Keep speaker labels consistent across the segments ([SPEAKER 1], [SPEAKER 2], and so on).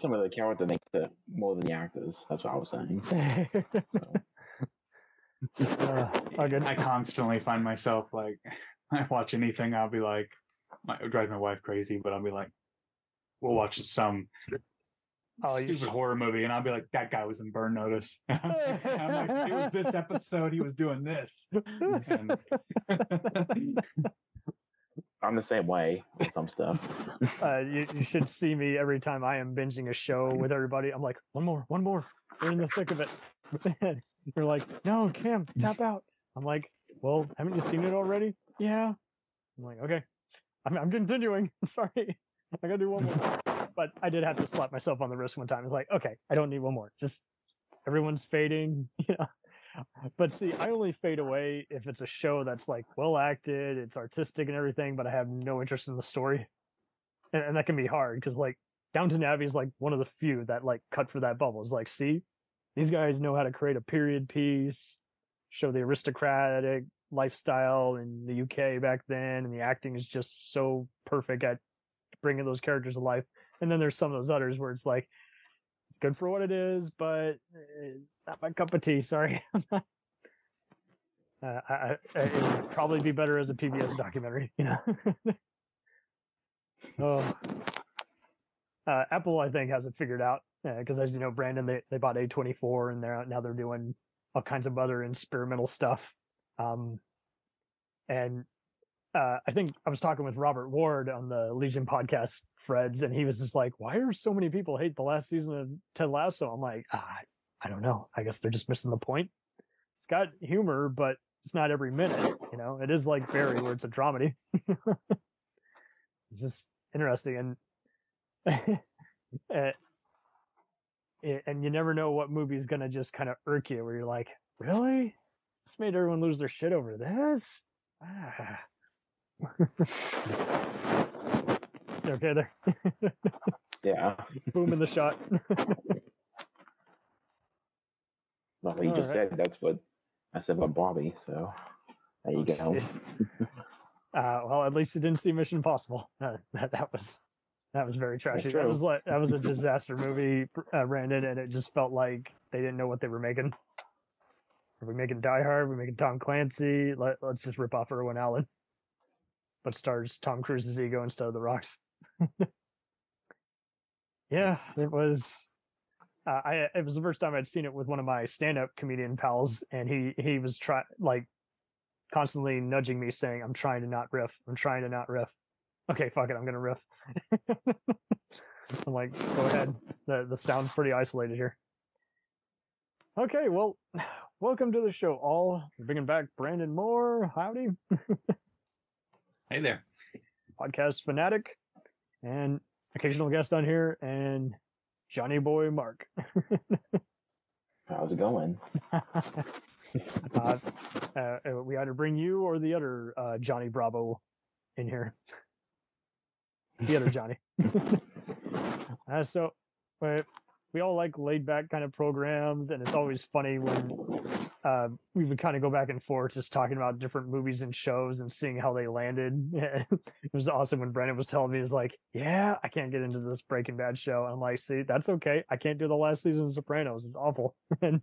[SPEAKER 1] I some of the character makes it more than the actors. That's what I was saying.
[SPEAKER 2] Uh.
[SPEAKER 3] I constantly find myself like I watch anything, I'll be like, my, it drives my wife crazy, but I'll be like, we'll watch some
[SPEAKER 2] Oh,
[SPEAKER 3] stupid
[SPEAKER 2] should-
[SPEAKER 3] horror movie, and I'll be like, that guy was in Burn Notice. I'm like, it was this episode, he was doing this. And-
[SPEAKER 1] I'm the same way with some stuff.
[SPEAKER 2] uh, you, you should see me every time I am binging a show with everybody. I'm like, one more, one more. We're in the thick of it. You're like, no, Cam, tap out. I'm like, well, haven't you seen it already? Yeah. I'm like, okay, I'm, I'm continuing. Sorry, I gotta do one more. But I did have to slap myself on the wrist one time. It's like, okay, I don't need one more. Just everyone's fading, you know. But see, I only fade away if it's a show that's like well acted, it's artistic and everything, but I have no interest in the story and, and that can be hard because like Downton Abbey is like one of the few that like cut for that bubble. It's like, see, these guys know how to create a period piece, show the aristocratic lifestyle in the UK back then, and the acting is just so perfect at bringing those characters to life. And then there's some of those others where it's like, it's good for what it is, but eh, not my cup of tea. Sorry. uh, I, I, it would probably be better as a PBS documentary, you know. Oh, uh, Apple, I think, has it figured out because, as you know, Brandon, they, they bought A24 and they're now they're doing all kinds of other experimental stuff. Um, and uh, I think I was talking with Robert Ward on the Legion podcast, Freds, and he was just like, "Why are so many people hate the last season of Ted Lasso?" I'm like, ah, I don't know. I guess they're just missing the point. It's got humor, but it's not every minute. You know, it is like Barry, where it's a dramedy. just interesting and uh, and you never know what movie is gonna just kind of irk you where you're like really this made everyone lose their shit over this ah. Okay there
[SPEAKER 1] Yeah.
[SPEAKER 2] boom in the shot
[SPEAKER 1] Well, you just
[SPEAKER 2] Alright.
[SPEAKER 1] said that's what I said about Bobby, so there you go.
[SPEAKER 2] Uh well at least you didn't see mission impossible. Uh, that, that was that was very trashy that was like that was a disaster movie uh, brandon and it just felt like they didn't know what they were making. Are we making die hard? Are we making tom clancy? Let, let's just rip off irwin allen. But stars tom cruise's ego instead of the rocks. Yeah it was uh, I it was the first time I'd seen it with one of my stand-up comedian pals, and he he was try like constantly nudging me, saying, "I'm trying to not riff. I'm trying to not riff." Okay, fuck it, I'm gonna riff. I'm like, go ahead. The the sound's pretty isolated here. Okay, well, welcome to the show, all. We're bringing back Brandon Moore. Howdy,
[SPEAKER 3] hey there.
[SPEAKER 2] podcast fanatic, and occasional guest on here, and Johnny Boy Mark.
[SPEAKER 1] How's it going?
[SPEAKER 2] uh, uh, we either bring you or the other uh, Johnny Bravo in here. The other Johnny. uh, so, uh, we all like laid back kind of programs, and it's always funny when uh, we would kind of go back and forth just talking about different movies and shows and seeing how they landed. it was awesome when Brandon was telling me, he's like, Yeah, I can't get into this Breaking Bad show. I'm like, See, that's okay. I can't do the last season of Sopranos. It's awful. and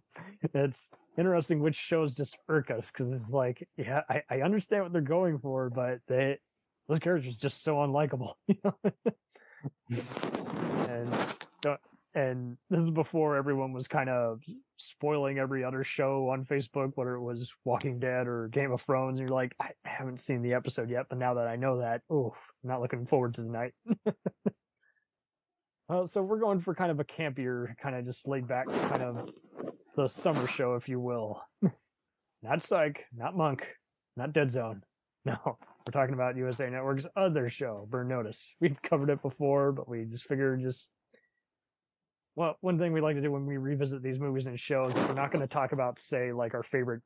[SPEAKER 2] it's interesting which shows just irk us because it's like, yeah, I, I understand what they're going for, but they those characters just so unlikable. And don't and this is before everyone was kind of spoiling every other show on Facebook, whether it was Walking Dead or Game of Thrones. And you're like, I haven't seen the episode yet, but now that I know that, oh, I'm not looking forward to tonight. So we're going for kind of a campier, kind of just laid back, kind of the summer show, if you will. not Psych, not Monk, not Dead Zone. No, we're talking about USA Network's other show, Burn Notice. We've covered it before, but we just figured just well, one thing we like to do when we revisit these movies and shows, if we're not going to talk about, say, like our favorite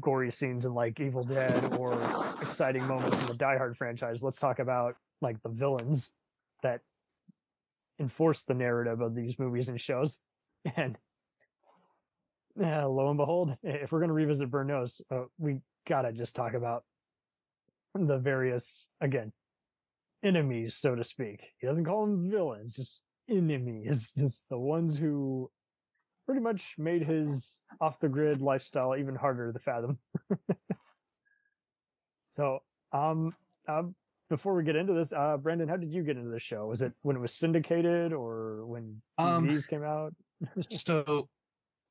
[SPEAKER 2] gory scenes in like Evil Dead or exciting moments in the Die Hard franchise, let's talk about like the villains that enforce the narrative of these movies and shows. And yeah, lo and behold, if we're going to revisit Burn Notice, uh, we gotta just talk about the various again enemies, so to speak. He doesn't call them villains, just enemies, just the ones who pretty much made his off the grid lifestyle even harder to fathom. so, um, um, before we get into this, uh, Brandon, how did you get into the show? Was it when it was syndicated or when
[SPEAKER 3] Um,
[SPEAKER 2] DVDs came out?
[SPEAKER 3] so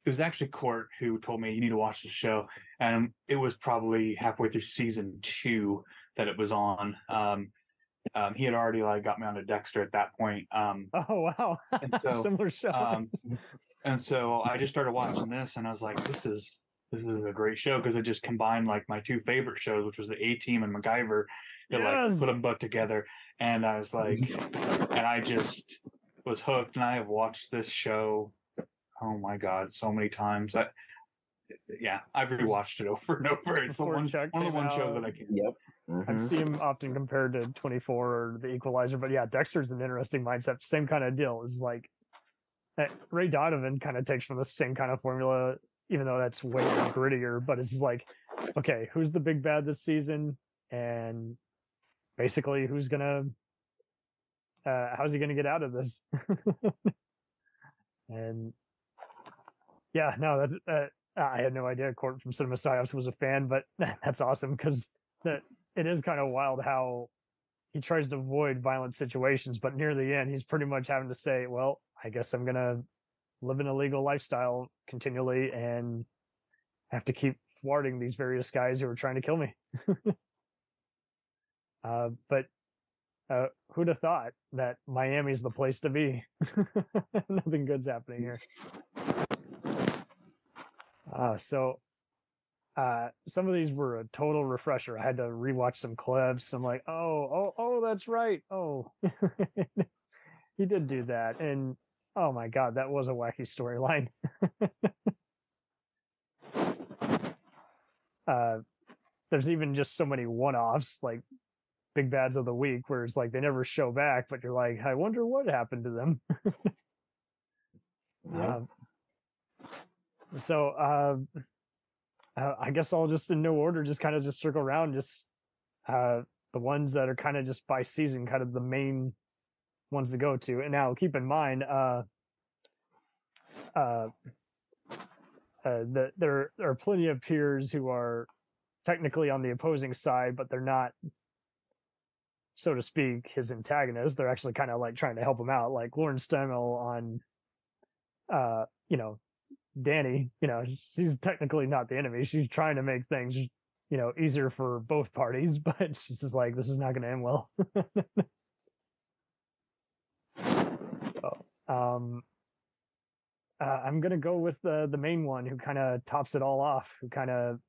[SPEAKER 3] it was actually Court who told me you need to watch the show, and it was probably halfway through season two that it was on. Um, um, he had already like got me onto Dexter at that point. Um,
[SPEAKER 2] Oh wow,
[SPEAKER 3] And so,
[SPEAKER 2] similar show.
[SPEAKER 3] um, and so I just started watching this, and I was like, "This is this is a great show" because it just combined like my two favorite shows, which was the A Team and MacGyver. It like put them both together, and I was like, and I just was hooked, and I have watched this show. Oh my god, so many times! I, yeah, I've rewatched it over and over. It's the one,
[SPEAKER 2] Chuck
[SPEAKER 3] one of the
[SPEAKER 2] came
[SPEAKER 3] one shows that I can.
[SPEAKER 1] Yep.
[SPEAKER 2] I
[SPEAKER 1] Mhm.
[SPEAKER 2] see him often compared to 24 or the Equalizer, but yeah, Dexter's an interesting mindset. Same kind of deal. Is like uh, Ray Donovan kind of takes from the same kind of formula, even though that's way grittier. But it's like, okay, who's the big bad this season, and basically who's gonna, uh, how's he gonna get out of this? and yeah, no, that's uh, I had no idea. Court from Cinema Psyops was a fan, but that's awesome because that it is kind of wild how he tries to avoid violent situations, but near the end, he's pretty much having to say, "Well, I guess I'm gonna live an illegal lifestyle continually and have to keep thwarting these various guys who are trying to kill me." uh, but uh, who'd have thought that Miami's the place to be? Nothing good's happening here. Uh, so uh some of these were a total refresher. I had to rewatch some clips. I'm like oh oh oh that's right. Oh. He did do that and oh my god that was a wacky storyline. Uh there's even just so many one-offs like big bads of the week where it's like they never show back but you're like i wonder what happened to them.
[SPEAKER 1] Yeah.
[SPEAKER 2] um, so uh, uh, I guess I'll just in no order, just kind of just circle around, just uh, the ones that are kind of just by season, kind of the main ones to go to. And now keep in mind, uh, uh, uh, that there, are plenty of peers who are technically on the opposing side, but they're not, so to speak, his antagonists. They're actually kind of like trying to help him out, like Lauren Stemmel on, uh, you know, Danny, you know, she's technically not the enemy. She's trying to make things, you know, easier for both parties, but she's just like, this is not going to end well. so, um, uh, I'm going to go with the the main one who kind of tops it all off, who kind of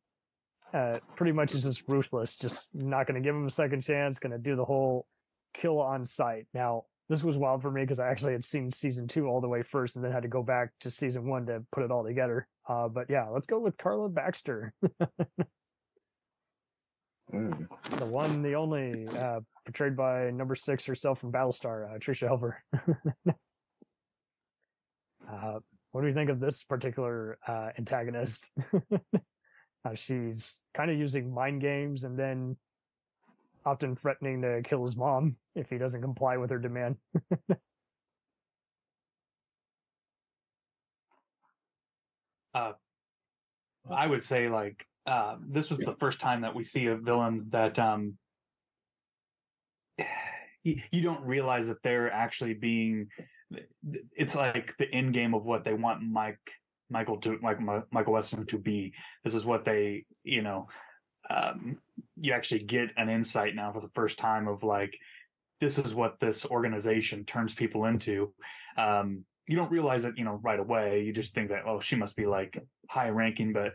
[SPEAKER 2] uh, pretty much is just ruthless, just not going to give him a second chance, going to do the whole kill on sight. Now, this was wild for me because I actually had seen season two all the way first and then had to go back to season one to put it all together. Uh, but yeah, let's go with Carla Baxter,
[SPEAKER 1] Mm.
[SPEAKER 2] the one, the only, uh, portrayed by number six herself from Battlestar, uh, Tricia Helfer. uh, what do you think of this particular uh, antagonist? uh, she's kind of using mind games and then often threatening to kill his mom if he doesn't comply with her demand.
[SPEAKER 3] uh, I would say like uh, this was the first time that we see a villain that um you, don't realize that they're actually being it's like the end game of what they want Mike Michael to like Michael Weston to be. This is what they you know um you actually get an insight now for the first time of like this is what this organization turns people into. Um you don't realize it, you know, right away. You just think that, oh, she must be like high ranking, but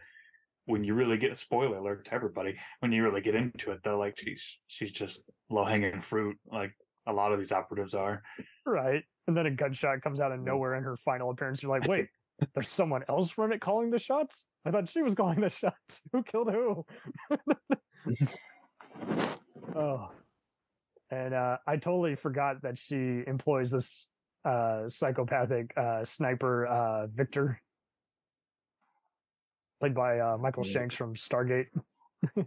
[SPEAKER 3] when you really get a spoiler alert to everybody, when you really get into it, though, like she's she's just low hanging fruit, like a lot of these operatives are.
[SPEAKER 2] right. And then a gunshot comes out of nowhere in her final appearance. You're like, wait, there's someone else from it calling the shots? I thought she was calling the shots. Who killed who? oh. And uh, I totally forgot that she employs this uh, psychopathic uh, sniper, uh, Victor, played by uh, Michael
[SPEAKER 1] Yeah.
[SPEAKER 2] Shanks from Stargate.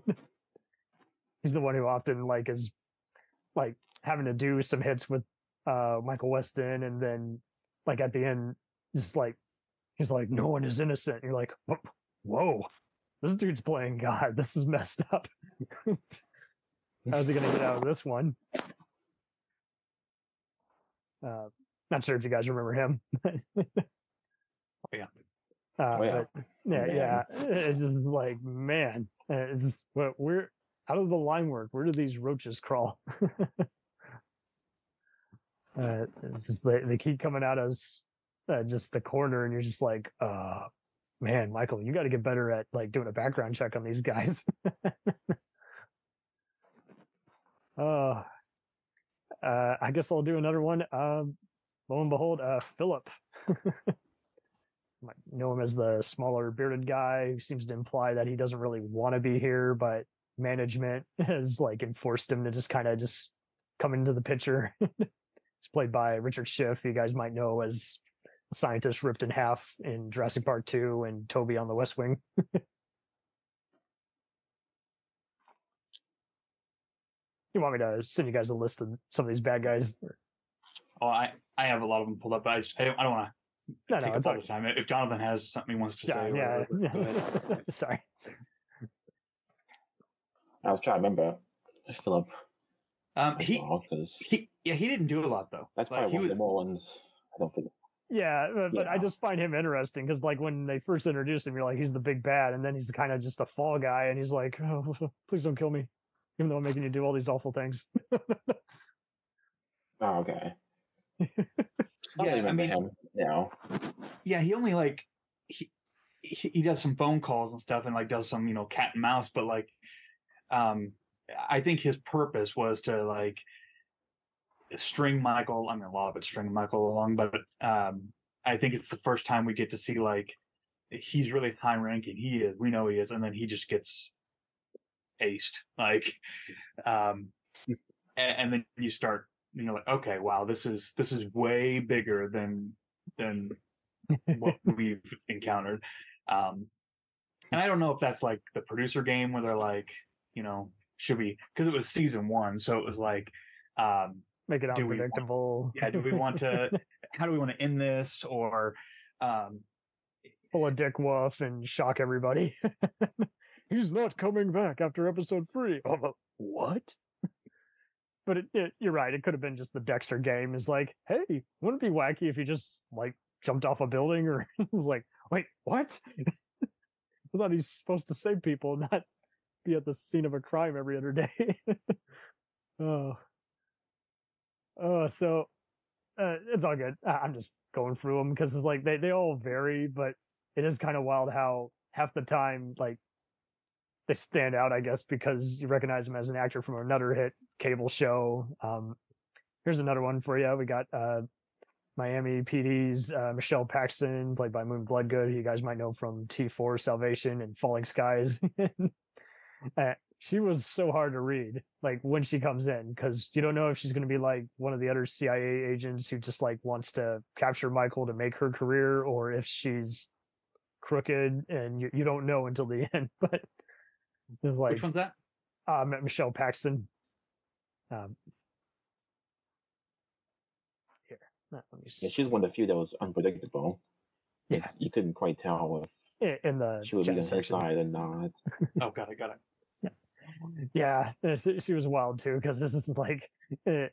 [SPEAKER 2] He's the one who often like is like having to do some hits with uh Michael Weston, and then like at the end, just like he's like, no one is innocent. And you're like, "Whoa, whoa, this dude's playing God. This is messed up. How's he gonna get out of this one? Uh, not sure if you guys remember him.
[SPEAKER 3] yeah.
[SPEAKER 2] Uh,
[SPEAKER 1] Oh, yeah.
[SPEAKER 2] but yeah,
[SPEAKER 1] Man.
[SPEAKER 2] yeah. It's just like, man, it's just where, where how did the line work? Where do these roaches crawl? uh, it's just they, they keep coming out as uh, just the corner, and you're just like, uh, man, Michael, you got to get better at like doing a background check on these guys. uh, uh, I guess I'll do another one. Um, lo and behold, uh, Philip. Might know him as the smaller bearded guy who seems to imply that he doesn't really want to be here, but management has like enforced him to just kind of just come into the picture. He's played by Richard Schiff, you guys might know as scientist ripped in half in Jurassic Park 2 and Toby on the West Wing. you want me to send you guys a list of some of these bad guys?
[SPEAKER 3] Oh, I I have a lot of them pulled up, but I just, I don't, I don't want
[SPEAKER 2] No,
[SPEAKER 3] to take
[SPEAKER 2] no,
[SPEAKER 3] up all
[SPEAKER 2] all
[SPEAKER 3] the time. If Jonathan has something he wants to
[SPEAKER 2] yeah,
[SPEAKER 3] say,
[SPEAKER 2] yeah,
[SPEAKER 3] whatever,
[SPEAKER 2] yeah. Sorry.
[SPEAKER 1] I was trying to remember Philip
[SPEAKER 3] Um, he he yeah he didn't do a lot though.
[SPEAKER 1] that's
[SPEAKER 3] Like,
[SPEAKER 1] probably
[SPEAKER 3] he
[SPEAKER 1] one of
[SPEAKER 3] was
[SPEAKER 1] the more ones I don't think.
[SPEAKER 2] Yeah, but, but I just find him interesting because, like, when they first introduced him, you're like, he's the big bad, and then he's kind of just a fall guy, and he's like, oh, please don't kill me, even though I'm making you do all these awful things.
[SPEAKER 1] Oh, okay.
[SPEAKER 3] Yeah, I mean-
[SPEAKER 1] him. now.
[SPEAKER 3] yeah he only like he, he he does some phone calls and stuff and like does some you know cat and mouse but like um i think his purpose was to like string michael i mean a lot of it string michael along but um i think it's the first time we get to see like he's really high ranking he is we know he is and then he just gets aced like um and, and then you start you know like okay wow this is this is way bigger than than what we've encountered. Um, and I don't know if that's like the producer game where they're like, you know, should we? Because it was season one, so it was like, um,
[SPEAKER 2] Make it
[SPEAKER 3] Do we want-
[SPEAKER 2] unpredictable.
[SPEAKER 3] yeah, do we want to? how do we want to end this? Or, um,
[SPEAKER 2] pull a Dick Wolf and shock everybody? he's not coming back after episode three. Oh, what? But it, it, you're right. It could have been just the Dexter game. Is like, hey, wouldn't it be wacky if he just like jumped off a building or was like, wait, what? I thought he's supposed to save people, not be at the scene of a crime every other day. oh, oh, so uh, it's all good. I'm just going through them because it's like they they all vary, but it is kind of wild how half the time like they stand out, I guess, because you recognize them as an actor from another hit cable show. Um, here's another one for you. We got uh, Miami PD's uh, Michelle Paxson, played by Moon Bloodgood. who You guys might know from T4 Salvation and Falling Skies. she was so hard to read, like when she comes in, because you don't know if she's going to be like one of the other CIA agents who just like wants to capture Michael to make her career, or if she's crooked and you, you don't know until the end. But it's like
[SPEAKER 3] which one's that?
[SPEAKER 2] uh, M- Michelle Paxson. Um, here, let me
[SPEAKER 1] Yeah, she's one of the few that was unpredictable. 'cause
[SPEAKER 2] Yeah.
[SPEAKER 1] You couldn't quite tell if
[SPEAKER 2] in, in the
[SPEAKER 1] she would be
[SPEAKER 2] chat
[SPEAKER 1] on her side or not.
[SPEAKER 3] Oh, got it, got it.
[SPEAKER 2] Yeah, she, she was wild too because this is like, uh,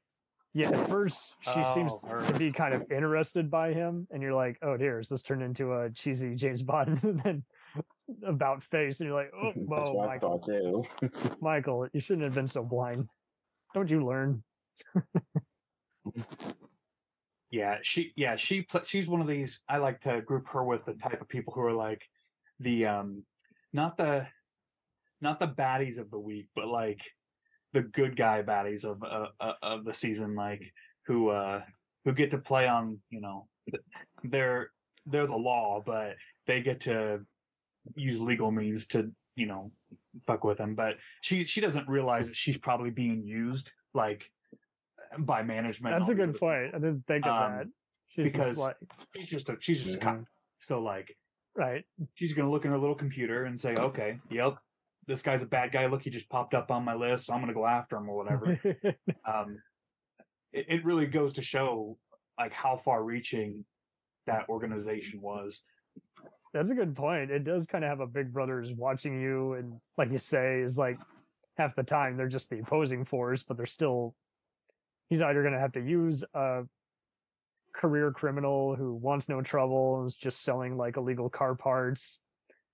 [SPEAKER 2] yeah. At first, she seems
[SPEAKER 3] Oh, her.
[SPEAKER 2] to be kind of interested by him, and you're like, "Oh dear, is this turned into a cheesy James Bond?" and then about face, and you're like, "Oh,
[SPEAKER 1] That's
[SPEAKER 2] whoa,
[SPEAKER 1] what I
[SPEAKER 2] Michael,
[SPEAKER 1] too.
[SPEAKER 2] Michael, you shouldn't have been so blind. Don't you learn?"
[SPEAKER 3] Yeah, she yeah she pl- she's one of these. I like to group her with the type of people who are like the um not the not the baddies of the week, but like the good guy baddies of uh, uh, of the season, like who uh who get to play on you know they're they're the law, but they get to use legal means to you know fuck with them. But she she doesn't realize that she's probably being used like by management.
[SPEAKER 2] That's a good point. I didn't think of
[SPEAKER 3] Um,
[SPEAKER 2] that. She's just
[SPEAKER 3] because-
[SPEAKER 2] like,
[SPEAKER 3] she's just a she's just a cop. So like
[SPEAKER 2] right.
[SPEAKER 3] she's gonna look in her little computer and say, okay, yep, this guy's a bad guy. Look, he just popped up on my list, so I'm gonna go after him or whatever. um, it, it really goes to show like how far reaching that organization was.
[SPEAKER 2] That's a good point. It does kind of have a big brother's watching you, and like you say, is like half the time they're just the opposing force, but they're still. He's either going to have to use a career criminal who wants no trouble and is just selling like illegal car parts,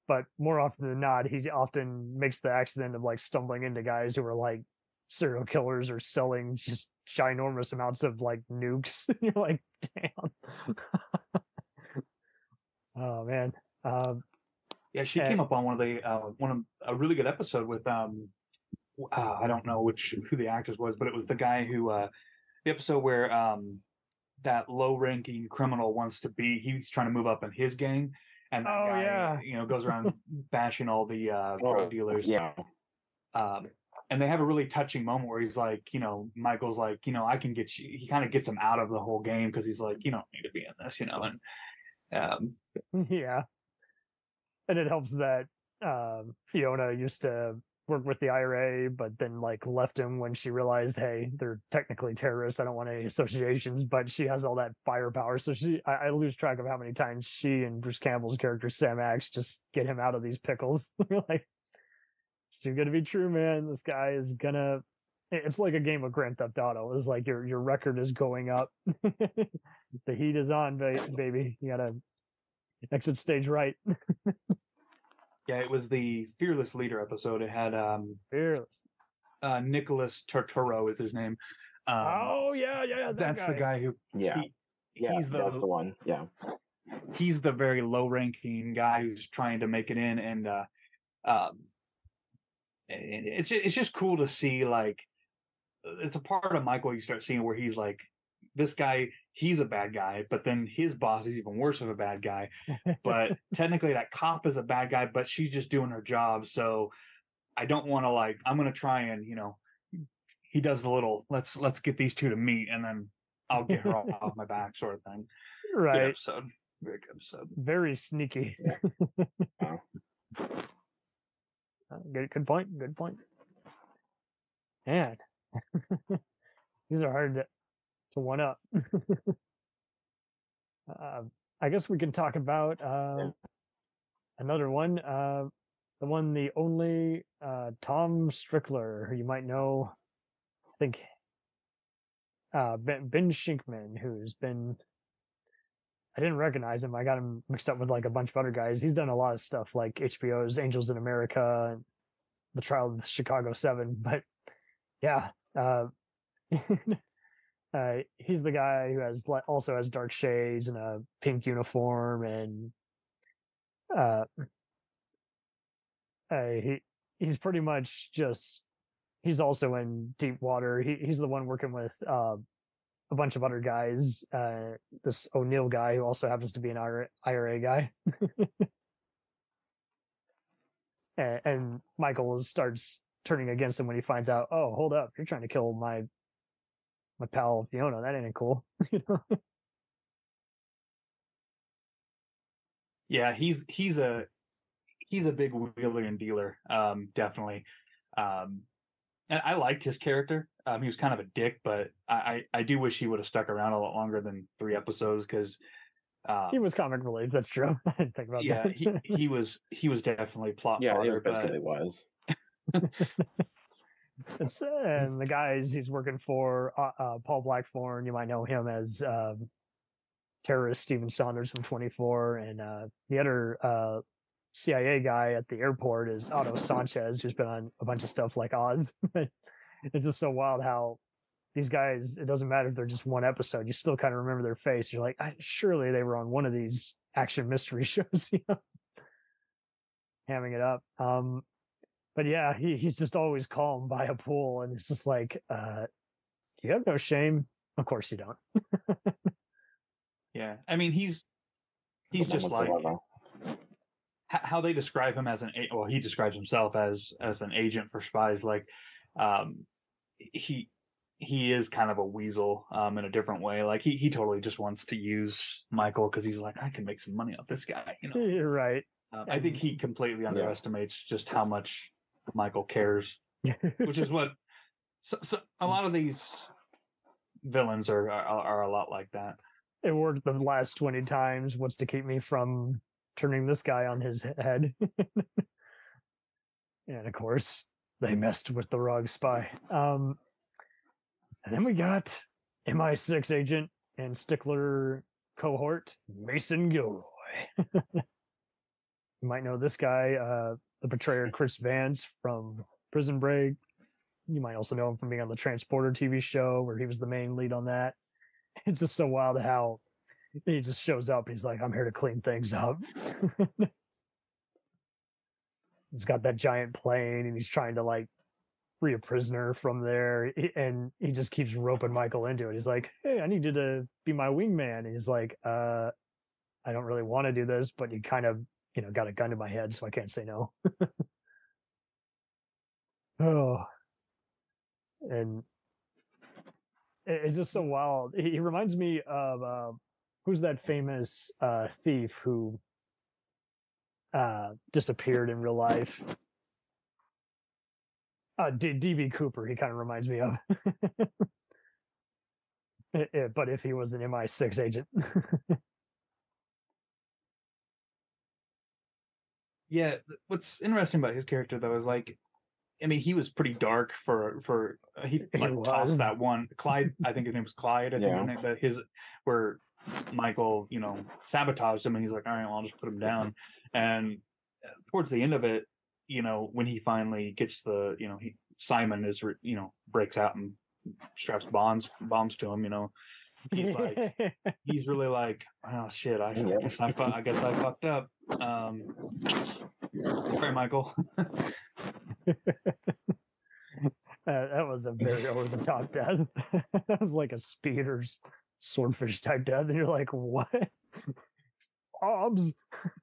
[SPEAKER 2] but more often than not, he often makes the accident of like stumbling into guys who are like serial killers or selling just ginormous amounts of like nukes. You're like, damn. oh man. Um,
[SPEAKER 3] Yeah, she
[SPEAKER 2] And-
[SPEAKER 3] came up on one of the uh, one of a really good episode with um uh, I don't know which who the actress was, but it was the guy who uh the episode where um that low ranking criminal wants to be he's trying to move up in his gang and that
[SPEAKER 2] Oh,
[SPEAKER 3] guy
[SPEAKER 2] yeah.
[SPEAKER 3] you know goes around bashing all the uh
[SPEAKER 1] Oh,
[SPEAKER 3] drug dealers
[SPEAKER 1] Yeah.
[SPEAKER 3] um and they have a really touching moment where he's like you know michael's like you know i can get you he kind of gets him out of the whole game because he's like you don't need to be in this you know and um
[SPEAKER 2] yeah. And it helps that um, Fiona used to work with the IRA, but then like left him when she realized, hey, they're technically terrorists. I don't want any associations, but she has all that firepower. So she, I, I lose track of how many times she and Bruce Campbell's character Sam Axe just get him out of these pickles. Like, it's too good to be true, man. This guy is gonna. It's like a game of Grand Theft Auto. It's like your your record is going up. the heat is on, ba- baby. You gotta exit stage right.
[SPEAKER 3] yeah it was the fearless leader episode it had um
[SPEAKER 2] Fearless.
[SPEAKER 3] uh nicholas turturro is his name um
[SPEAKER 2] oh yeah, yeah, that
[SPEAKER 3] that's the guy who
[SPEAKER 1] Yeah.
[SPEAKER 3] He-
[SPEAKER 1] yeah.
[SPEAKER 3] he's the
[SPEAKER 1] that's the one. Yeah.
[SPEAKER 3] he's the very low ranking guy who's trying to make it in and uh um and it's it's just cool to see like it's a part of michael you start seeing where he's like this guy he's a bad guy but then his boss is even worse of a bad guy but technically that cop is a bad guy but she's just doing her job so i don't want to like i'm gonna try and you know he does the little let's let's get these two to meet and then i'll get her off, my back sort of thing good
[SPEAKER 2] right.
[SPEAKER 3] episode very good episode
[SPEAKER 2] Very sneaky.
[SPEAKER 1] Wow.
[SPEAKER 2] Uh, Good, good point. Good point. Man, these are hard to, to one up. uh, I guess we can talk about uh, another one. Uh, the one, the only uh, Tom Strickler, who you might know. I think uh, Ben, ben Shenkman, who's been. I didn't recognize him. I got him mixed up with like a bunch of other guys. He's done a lot of stuff like HBO's Angels in America and The Trial of the Chicago Seven. But yeah, uh, he's the guy who has also has dark shades and a pink uniform and uh, uh he he's pretty much just he's also in deep water. He he's the one working with uh a bunch of other guys. Uh, this O'Neill guy who also happens to be an IRA, IRA guy. and, and Michael starts turning against him when he finds out, oh, hold up, you're trying to kill my my pal Fiona. That ain't cool. you know?
[SPEAKER 3] Yeah, he's he's a he's a big wheeler and dealer, um, definitely. Um, and I liked his character. Um, he was kind of a dick, but I I, I do wish he would have stuck around a lot longer than three episodes because. Um,
[SPEAKER 2] He was comic relief. That's true. I didn't think about
[SPEAKER 3] yeah,
[SPEAKER 2] that.
[SPEAKER 3] he he was he was definitely plot
[SPEAKER 1] Yeah. He was basically
[SPEAKER 3] but
[SPEAKER 1] was.
[SPEAKER 2] It's, and the guys he's working for, uh, uh, Paul Blackthorne, you might know him as um, terrorist Stephen Saunders from 24. And uh, the other uh, CIA guy at the airport is Otto Sanchez, who's been on a bunch of stuff like Oz. it's just so wild how these guys, it doesn't matter if they're just one episode, you still kind of remember their face. You're like, surely they were on one of these action mystery shows, you know? Hamming it up. Um, but yeah, he, he's just always calm by a pool, and it's just like, uh, do you have no shame? Of course you don't.
[SPEAKER 3] yeah, I mean he's he's just like how they describe him as an well he describes himself as as an agent for spies like um he he is kind of a weasel um in a different way like he he totally just wants to use michael because he's like i can make some money off this guy you know
[SPEAKER 2] You're right.
[SPEAKER 3] um, i think he completely underestimates just how much michael cares which is what so, so a lot of these villains are, are are a lot like that.
[SPEAKER 2] It worked the last 20 times. What's to keep me from turning this guy on his head? and of course, they messed with the wrong spy. Um, and then we got MI6 agent and Strickler cohort, Mason Gilroy. you might know this guy, uh, the betrayer Chris Vance from Prison Break. You might also know him from being on the Transporter TV show, where he was the main lead on that. It's just so wild how he just shows up. He's like, "I'm here to clean things up." he's got that giant plane, and he's trying to like free a prisoner from there, and he just keeps roping Michael into it. He's like, "Hey, I need you to be my wingman." And he's like, "Uh, I don't really want to do this, but you kind of, you know, got a gun to my head, so I can't say no." oh, and it's just so wild. He, reminds me of uh, who's that famous uh, thief who uh, disappeared in real life? Uh, DB Cooper. He kind of reminds me of. it, it, but if he was an MI6 agent.
[SPEAKER 3] yeah, what's interesting about his character though is like I mean, he was pretty dark for for uh, he
[SPEAKER 2] He
[SPEAKER 3] like tossed that one Clyde. I think his name was Clyde. I think
[SPEAKER 1] Yeah.
[SPEAKER 3] his name- his where Michael, you know, sabotaged him, and he's like, all right, well, I'll just put him down. And uh, towards the end of it, you know, when he finally gets the, you know, he Simon is, you know, breaks out and straps bombs bombs to him. You know, he's like, he's really like, oh shit, I, I guess I, fu- I guess I fucked up. Um, sorry, Michael.
[SPEAKER 2] Uh, that was a very over the top death. that was like a speed or s- swordfish type death, and you're like, what? Hobbs.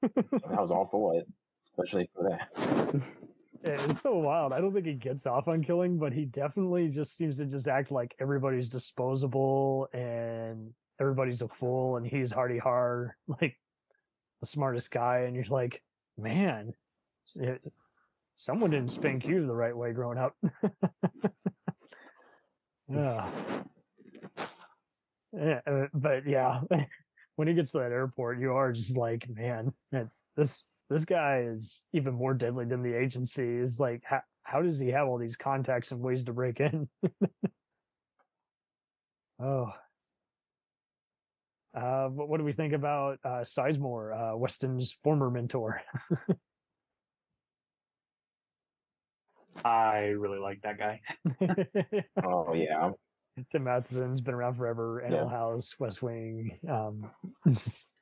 [SPEAKER 1] I was all for it, especially for that.
[SPEAKER 2] it's so wild. I don't think he gets off on killing, but he definitely just seems to just act like everybody's disposable and everybody's a fool, and he's hardy hard, like the smartest guy. And you're like, man, it- someone didn't spank you the right way growing up. yeah. Yeah, uh, but yeah, when he gets to that airport, you are just like, man, this this guy is even more deadly than the agency. Is like, how how does he have all these contacts and ways to break in? oh, uh, what, what do we think about uh, Sizemore, uh, Weston's former mentor?
[SPEAKER 3] I really like that guy.
[SPEAKER 1] Oh yeah,
[SPEAKER 2] Tim Matheson's been around forever. Animal
[SPEAKER 1] Yeah.
[SPEAKER 2] House, West Wing, um, just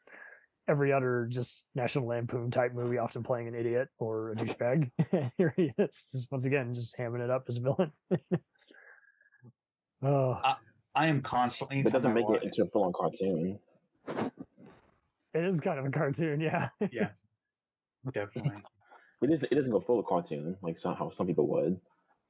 [SPEAKER 2] every other just National Lampoon type movie, often playing an idiot or a douchebag. And Here he is, just once again, just hamming it up as a villain. oh,
[SPEAKER 3] I am constantly.
[SPEAKER 1] it doesn't make it into a full-on cartoon.
[SPEAKER 2] it is kind of a cartoon, yeah.
[SPEAKER 3] Yeah, definitely.
[SPEAKER 1] It is. It doesn't go full of cartoon like some how some people would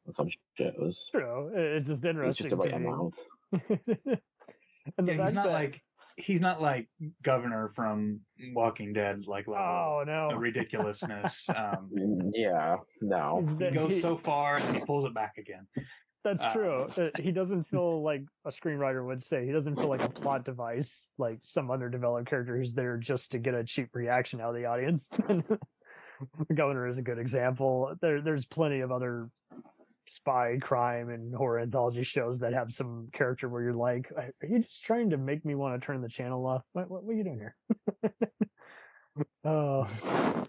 [SPEAKER 1] on some shows.
[SPEAKER 2] True. It's just interesting.
[SPEAKER 1] It's
[SPEAKER 2] interesting
[SPEAKER 1] just the right amount.
[SPEAKER 2] and the
[SPEAKER 3] Yeah, he's not
[SPEAKER 2] that-
[SPEAKER 3] like he's not like Governor from Walking Dead like level
[SPEAKER 2] oh no,
[SPEAKER 3] of ridiculousness. Um,
[SPEAKER 1] Mm, Yeah, no.
[SPEAKER 3] He goes
[SPEAKER 2] he-
[SPEAKER 3] so far and he pulls it back again.
[SPEAKER 2] That's
[SPEAKER 3] Uh,
[SPEAKER 2] true. Uh, he doesn't feel like a screenwriter would say. He doesn't feel like a plot device, like some underdeveloped character who's there just to get a cheap reaction out of the audience. the governor is a good example. There, there's plenty of other spy, crime, and horror anthology shows that have some character where you're like, "Are you just trying to make me want to turn the channel off? What, what, what are you doing here?" oh,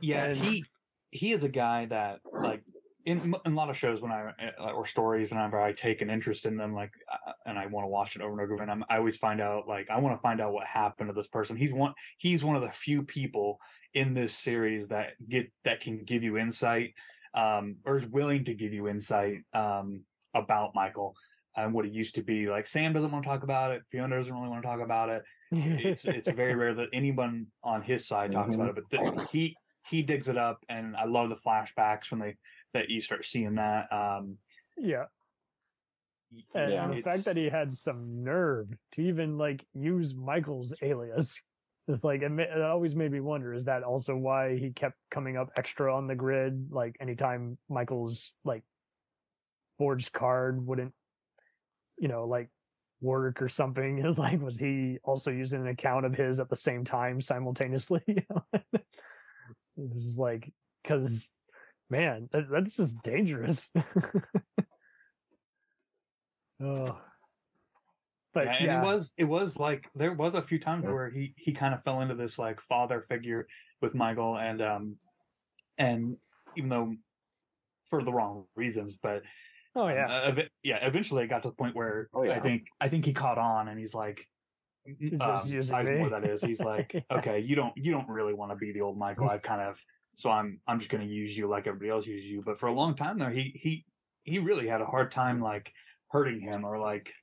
[SPEAKER 3] Yeah,
[SPEAKER 2] And-
[SPEAKER 3] he he is a guy that like in, in a lot of shows when I uh, or stories whenever I take an interest in them like uh, and I want to watch it over and over again I'm, I always find out like I want to find out what happened to this person. He's one he's one of the few people in this series that get that can give you insight um or is willing to give you insight um about Michael and what he used to be. Like Sam doesn't want to talk about it. Fiona doesn't really want to talk about it it's it's very rare that anyone on his side talks
[SPEAKER 1] Mhm.
[SPEAKER 3] about it, but th- he he digs it up, and I love the flashbacks when they that you start seeing that. Um,
[SPEAKER 2] yeah. And
[SPEAKER 1] Yeah.
[SPEAKER 2] the fact that he had some nerve to even like use Michael's alias is like it, it always made me wonder: is that also why he kept coming up extra on the grid? Like anytime Michael's like forged card wouldn't, you know, like work or something. Is like, was he also using an account of his at the same time simultaneously? this is like, because man, that, that's just dangerous. oh, but
[SPEAKER 3] yeah,
[SPEAKER 2] yeah,
[SPEAKER 3] and it was it was like there was a few times
[SPEAKER 1] Yeah.
[SPEAKER 3] where he he kind of fell into this like father figure with Michael and um and even though for the wrong reasons but
[SPEAKER 2] oh
[SPEAKER 3] um,
[SPEAKER 2] yeah,
[SPEAKER 3] uh, ev- yeah eventually it got to the point where
[SPEAKER 1] Oh, yeah.
[SPEAKER 3] I think I think he caught on and he's like
[SPEAKER 2] You're
[SPEAKER 3] um,
[SPEAKER 2] just using
[SPEAKER 3] Sizemore
[SPEAKER 2] me.
[SPEAKER 3] that is he's like
[SPEAKER 2] Yeah.
[SPEAKER 3] okay you don't you don't really want to be the old Michael I've kind of so I'm I'm just going to use you like everybody else uses you but for a long time there he he he really had a hard time like hurting him or like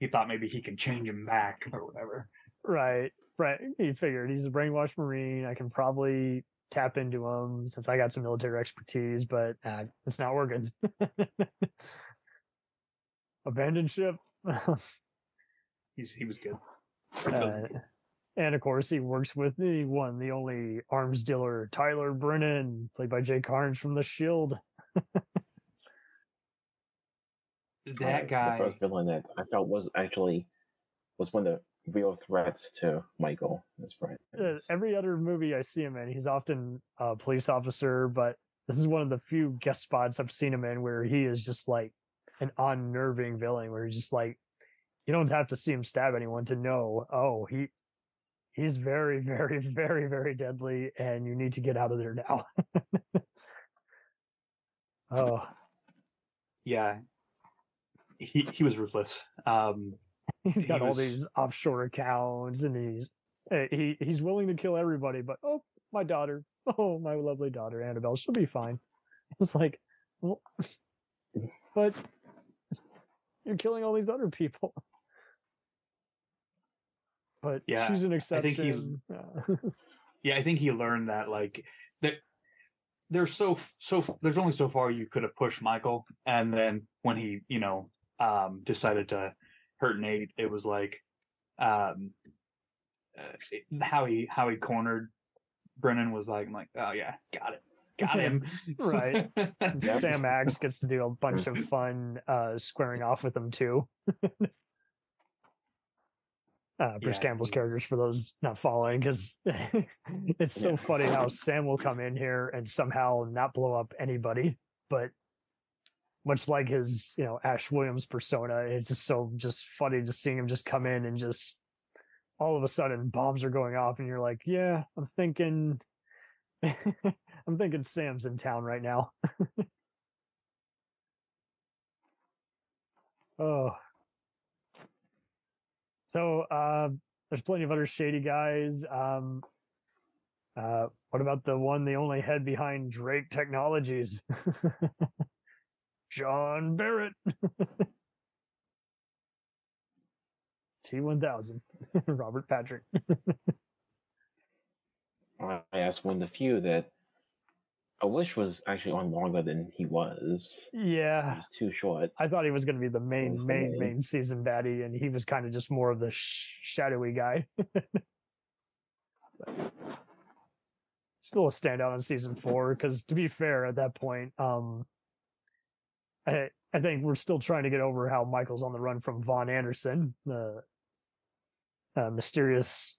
[SPEAKER 3] he thought maybe he can change him back or whatever
[SPEAKER 2] right, right. He figured he's a brainwashed marine. I can probably tap into him since I got some military expertise, but uh, it's not working. Abandoned ship.
[SPEAKER 3] he's he was good
[SPEAKER 2] Uh, and of course, he works with the one, the only arms dealer, Tyler Brennan, played by Jay Karnes from The Shield.
[SPEAKER 3] that guy.
[SPEAKER 1] The
[SPEAKER 3] guy
[SPEAKER 1] first villain that I felt was actually was one of the real threats to Michael, That's right.
[SPEAKER 2] Uh, every other movie I see him in, he's often a police officer, but this is one of the few guest spots I've seen him in where he is just like an unnerving villain, where he's just like, you don't have to see him stab anyone to know, oh, he. He's very, very, very, very deadly, and you need to get out of there now. oh,
[SPEAKER 3] yeah he he was ruthless um
[SPEAKER 2] he's
[SPEAKER 3] He
[SPEAKER 2] got all
[SPEAKER 3] was-
[SPEAKER 2] these offshore accounts and he's uh, he he's willing to kill everybody but oh my daughter oh my lovely daughter annabelle she'll be fine it's like well but you're killing all these other people but
[SPEAKER 3] Yeah,
[SPEAKER 2] she's an exception.
[SPEAKER 3] I think he- yeah i think he learned that like that there's so so there's only so far you could have pushed michael and then when he you know um decided to hurt nate it was like um uh, how he how he cornered brennan was like I'm like oh yeah got it got him
[SPEAKER 2] Right.
[SPEAKER 1] Yep.
[SPEAKER 2] sam axe gets to do a bunch of fun uh squaring off with him too uh, Bruce
[SPEAKER 3] Yeah,
[SPEAKER 2] Campbell's characters for those not following because it's so
[SPEAKER 1] Yeah.
[SPEAKER 2] funny how Sam will come in here and somehow not blow up anybody, but much like his you know Ash Williams persona, it's just so just funny just seeing him just come in and just all of a sudden bombs are going off and you're like, yeah, I'm thinking, I'm thinking Sam's in town right now. oh. So uh, there's plenty of other shady guys. Um, uh, what about the one, the only head behind Drake Technologies? John Barrett. T1000, Robert Patrick.
[SPEAKER 1] I asked one of the few that I wish was actually on longer than he was.
[SPEAKER 2] Yeah, He
[SPEAKER 1] was too short.
[SPEAKER 2] I thought he was going to be the main,
[SPEAKER 1] was the
[SPEAKER 2] main,
[SPEAKER 1] main.
[SPEAKER 2] main season baddie, and he was kind of just more of the sh- shadowy guy. Still a standout in season four, because to be fair, at that point, um, I I think we're still trying to get over how Michael's on the run from Vaughn Anderson, the uh, mysterious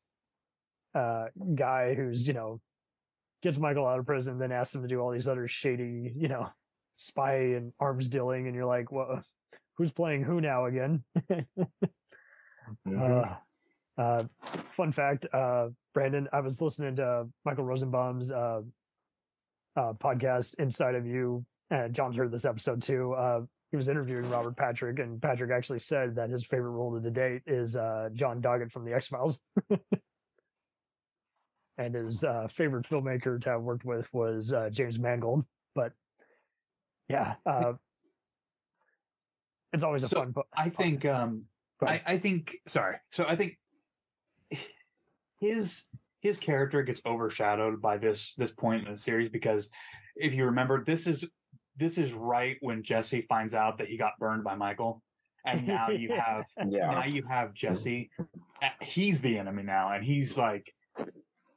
[SPEAKER 2] uh, guy who's you know gets Michael out of prison, then asks him to do all these other shady, you know, spy and arms dealing, and you're like, well, who's playing who now again?
[SPEAKER 1] Mhm.
[SPEAKER 2] Uh, uh, fun fact, uh, Brandon, I was listening to Michael Rosenbaum's uh, uh, podcast, Inside of You. And John's heard this episode too. Uh, he was interviewing Robert Patrick, and Patrick actually said that his favorite role to date is uh, John Doggett from The X Files. and his uh, favorite filmmaker to have worked with was uh, James Mangold. But yeah, uh, it's always a
[SPEAKER 3] So,
[SPEAKER 2] fun. po-
[SPEAKER 3] I think um I. I think sorry. So I think his his character gets overshadowed by this this point in the series because if you remember this is this is right when Jesse finds out that he got burned by Michael. And now you have
[SPEAKER 1] Yeah.
[SPEAKER 3] now you have Jesse. He's the enemy now, and he's like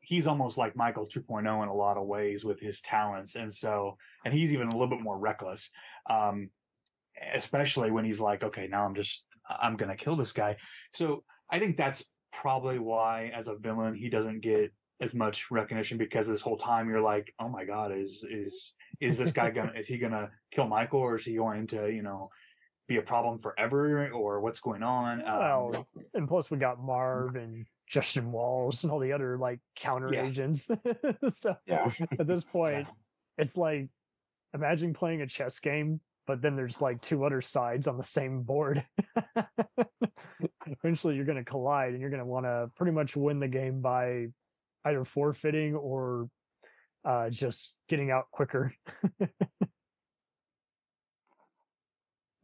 [SPEAKER 3] he's almost like Michael 2.0 in a lot of ways with his talents, and so and he's even a little bit more reckless. Um, especially when he's like, okay, now I'm just I'm gonna kill this guy. So I think that's probably why, as a villain, he doesn't get as much recognition because this whole time you're like, oh my god, is is is this guy gonna is he gonna kill Michael or is he going to you know be a problem forever or what's going on? Um,
[SPEAKER 2] Well, and plus we got Marv and Justin Walls and all the other like counter
[SPEAKER 3] Yeah.
[SPEAKER 2] agents. so
[SPEAKER 1] Yeah.
[SPEAKER 2] at this point, it's like imagine playing a chess game, but then there's like two other sides on the same board. Eventually, you're going to collide, and you're going to want to pretty much win the game by either forfeiting or uh, just getting out quicker.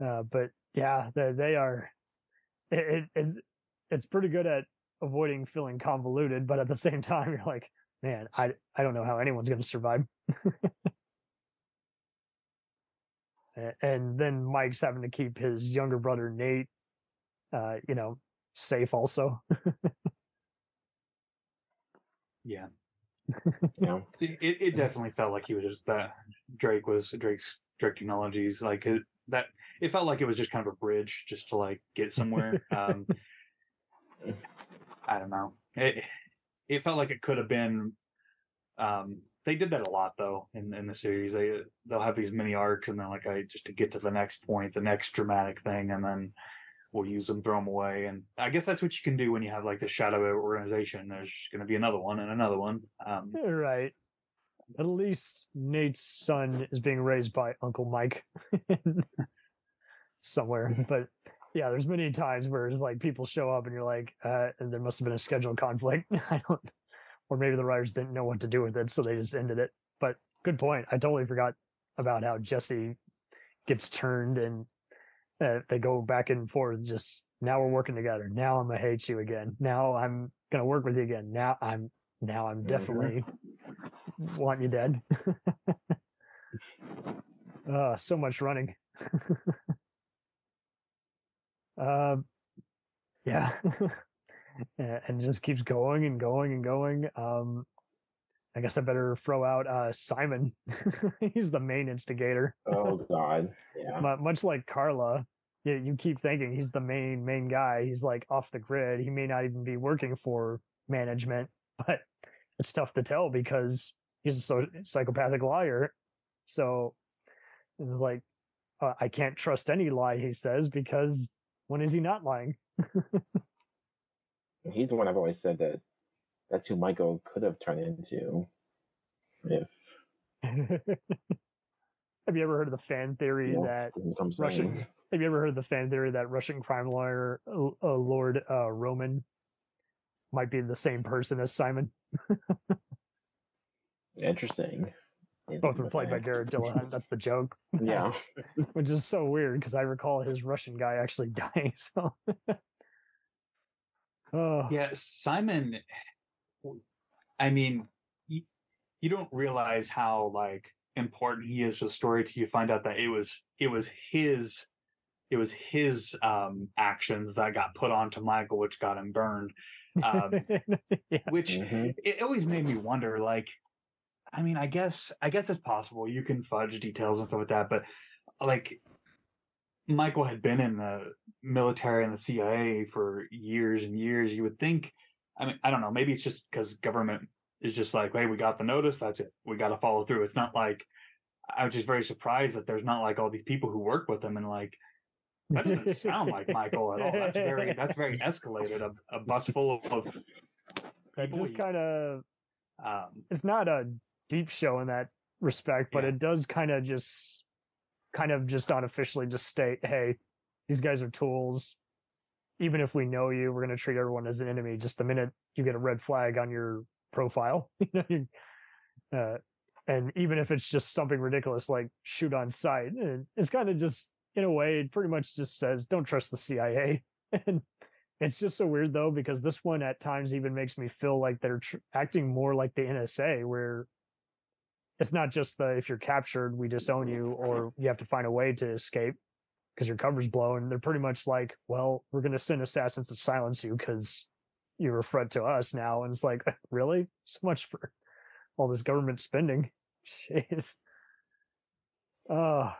[SPEAKER 2] uh, but yeah, they, they are. It, it, it's it's pretty good at avoiding feeling convoluted, but at the same time, you're like, man, I I don't know how anyone's going to survive. And then Mike's having to keep his younger brother Nate, uh, you know, safe also.
[SPEAKER 3] yeah,
[SPEAKER 1] Yeah.
[SPEAKER 3] it, it it definitely felt like he was just that Drake was Drake's Drake Technologies like it, that. It felt like it was just kind of a bridge just to like get somewhere. Um, I don't know. It it felt like it could have been. Um, they did that a lot though in in the series. They they'll have these mini arcs and then like I just to get to the next point, the next dramatic thing, and then we'll use them, throw them away. And I guess that's what you can do when you have like the shadow organization. There's going to be another one and another one. Um,
[SPEAKER 2] right. At least Nate's son is being raised by Uncle Mike somewhere. but yeah, there's many times where it's like people show up and you're like, uh, and there must have been a schedule conflict. I don't, or maybe the writers didn't know what to do with it, so they just ended it. But good point. I totally forgot about how Jesse gets turned and uh, they go back and forth. Just now we're working together. Now I'm gonna hate you again. Now I'm gonna work with you again. Now I'm now I'm definitely want you dead. uh, so much running. um, yeah, and just keeps going and going and going. Um, I guess I better throw out uh, Simon. He's the main instigator.
[SPEAKER 1] Oh God. Yeah.
[SPEAKER 2] Mu- much like Carla, you, you keep thinking he's the main main guy. He's like off the grid. He may not even be working for management, but it's tough to tell because he's a so, psychopathic liar. So it's like uh, I can't trust any lie he says because when is he not lying?
[SPEAKER 1] He's the one I've always said that that's who Michael could have turned into if
[SPEAKER 2] Have you ever heard of the fan theory
[SPEAKER 1] Yeah.
[SPEAKER 2] that Russian- Have you ever heard of the fan theory that Russian crime lawyer uh, uh, Lord uh, Roman might be the same person as Simon?
[SPEAKER 1] Interesting.
[SPEAKER 2] Both were played by Garret Dillahunt. That's the joke,
[SPEAKER 1] Yeah.
[SPEAKER 2] which is so weird because I recall his Russian guy actually dying. So, oh
[SPEAKER 3] Yeah, Simon. I mean, you, you don't realize how like important he is to the story till you find out that it was it was his it was his um actions that got put onto Michael, which got him burned. Um,
[SPEAKER 2] yeah.
[SPEAKER 3] which
[SPEAKER 1] Mhm.
[SPEAKER 3] it always made me wonder like i mean i guess i guess it's possible you can fudge details and stuff like that but like michael had been in the military and the cia for years and years you would think i mean i don't know maybe it's just because government is just like hey we got the notice that's it we got to follow through. It's not like i was just very surprised that there's not like all these people who work with him and like that doesn't sound like michael at all that's very that's very escalated a, a bus full of
[SPEAKER 2] That
[SPEAKER 3] people
[SPEAKER 2] just kind of
[SPEAKER 3] um
[SPEAKER 2] it's not a deep show in that respect, but
[SPEAKER 3] Yeah.
[SPEAKER 2] it does kind of just kind of just unofficially just state, hey, these guys are tools. Even if we know you, we're going to treat everyone as an enemy. Just the minute you get a red flag on your profile, you know, you- uh, and even if it's just something ridiculous like shoot on sight, it's kind of just in a way, it pretty much just says don't trust the CIA. And it's just so weird though because this one at times even makes me feel like they're tr- acting more like the NSA, where it's not just the if you're captured, we disown you, or you have to find a way to escape because your cover's blown. They're pretty much like, well, we're going to send assassins to silence you because you're a threat to us now. And it's like, really? So much for all this government spending. Jeez. Uh,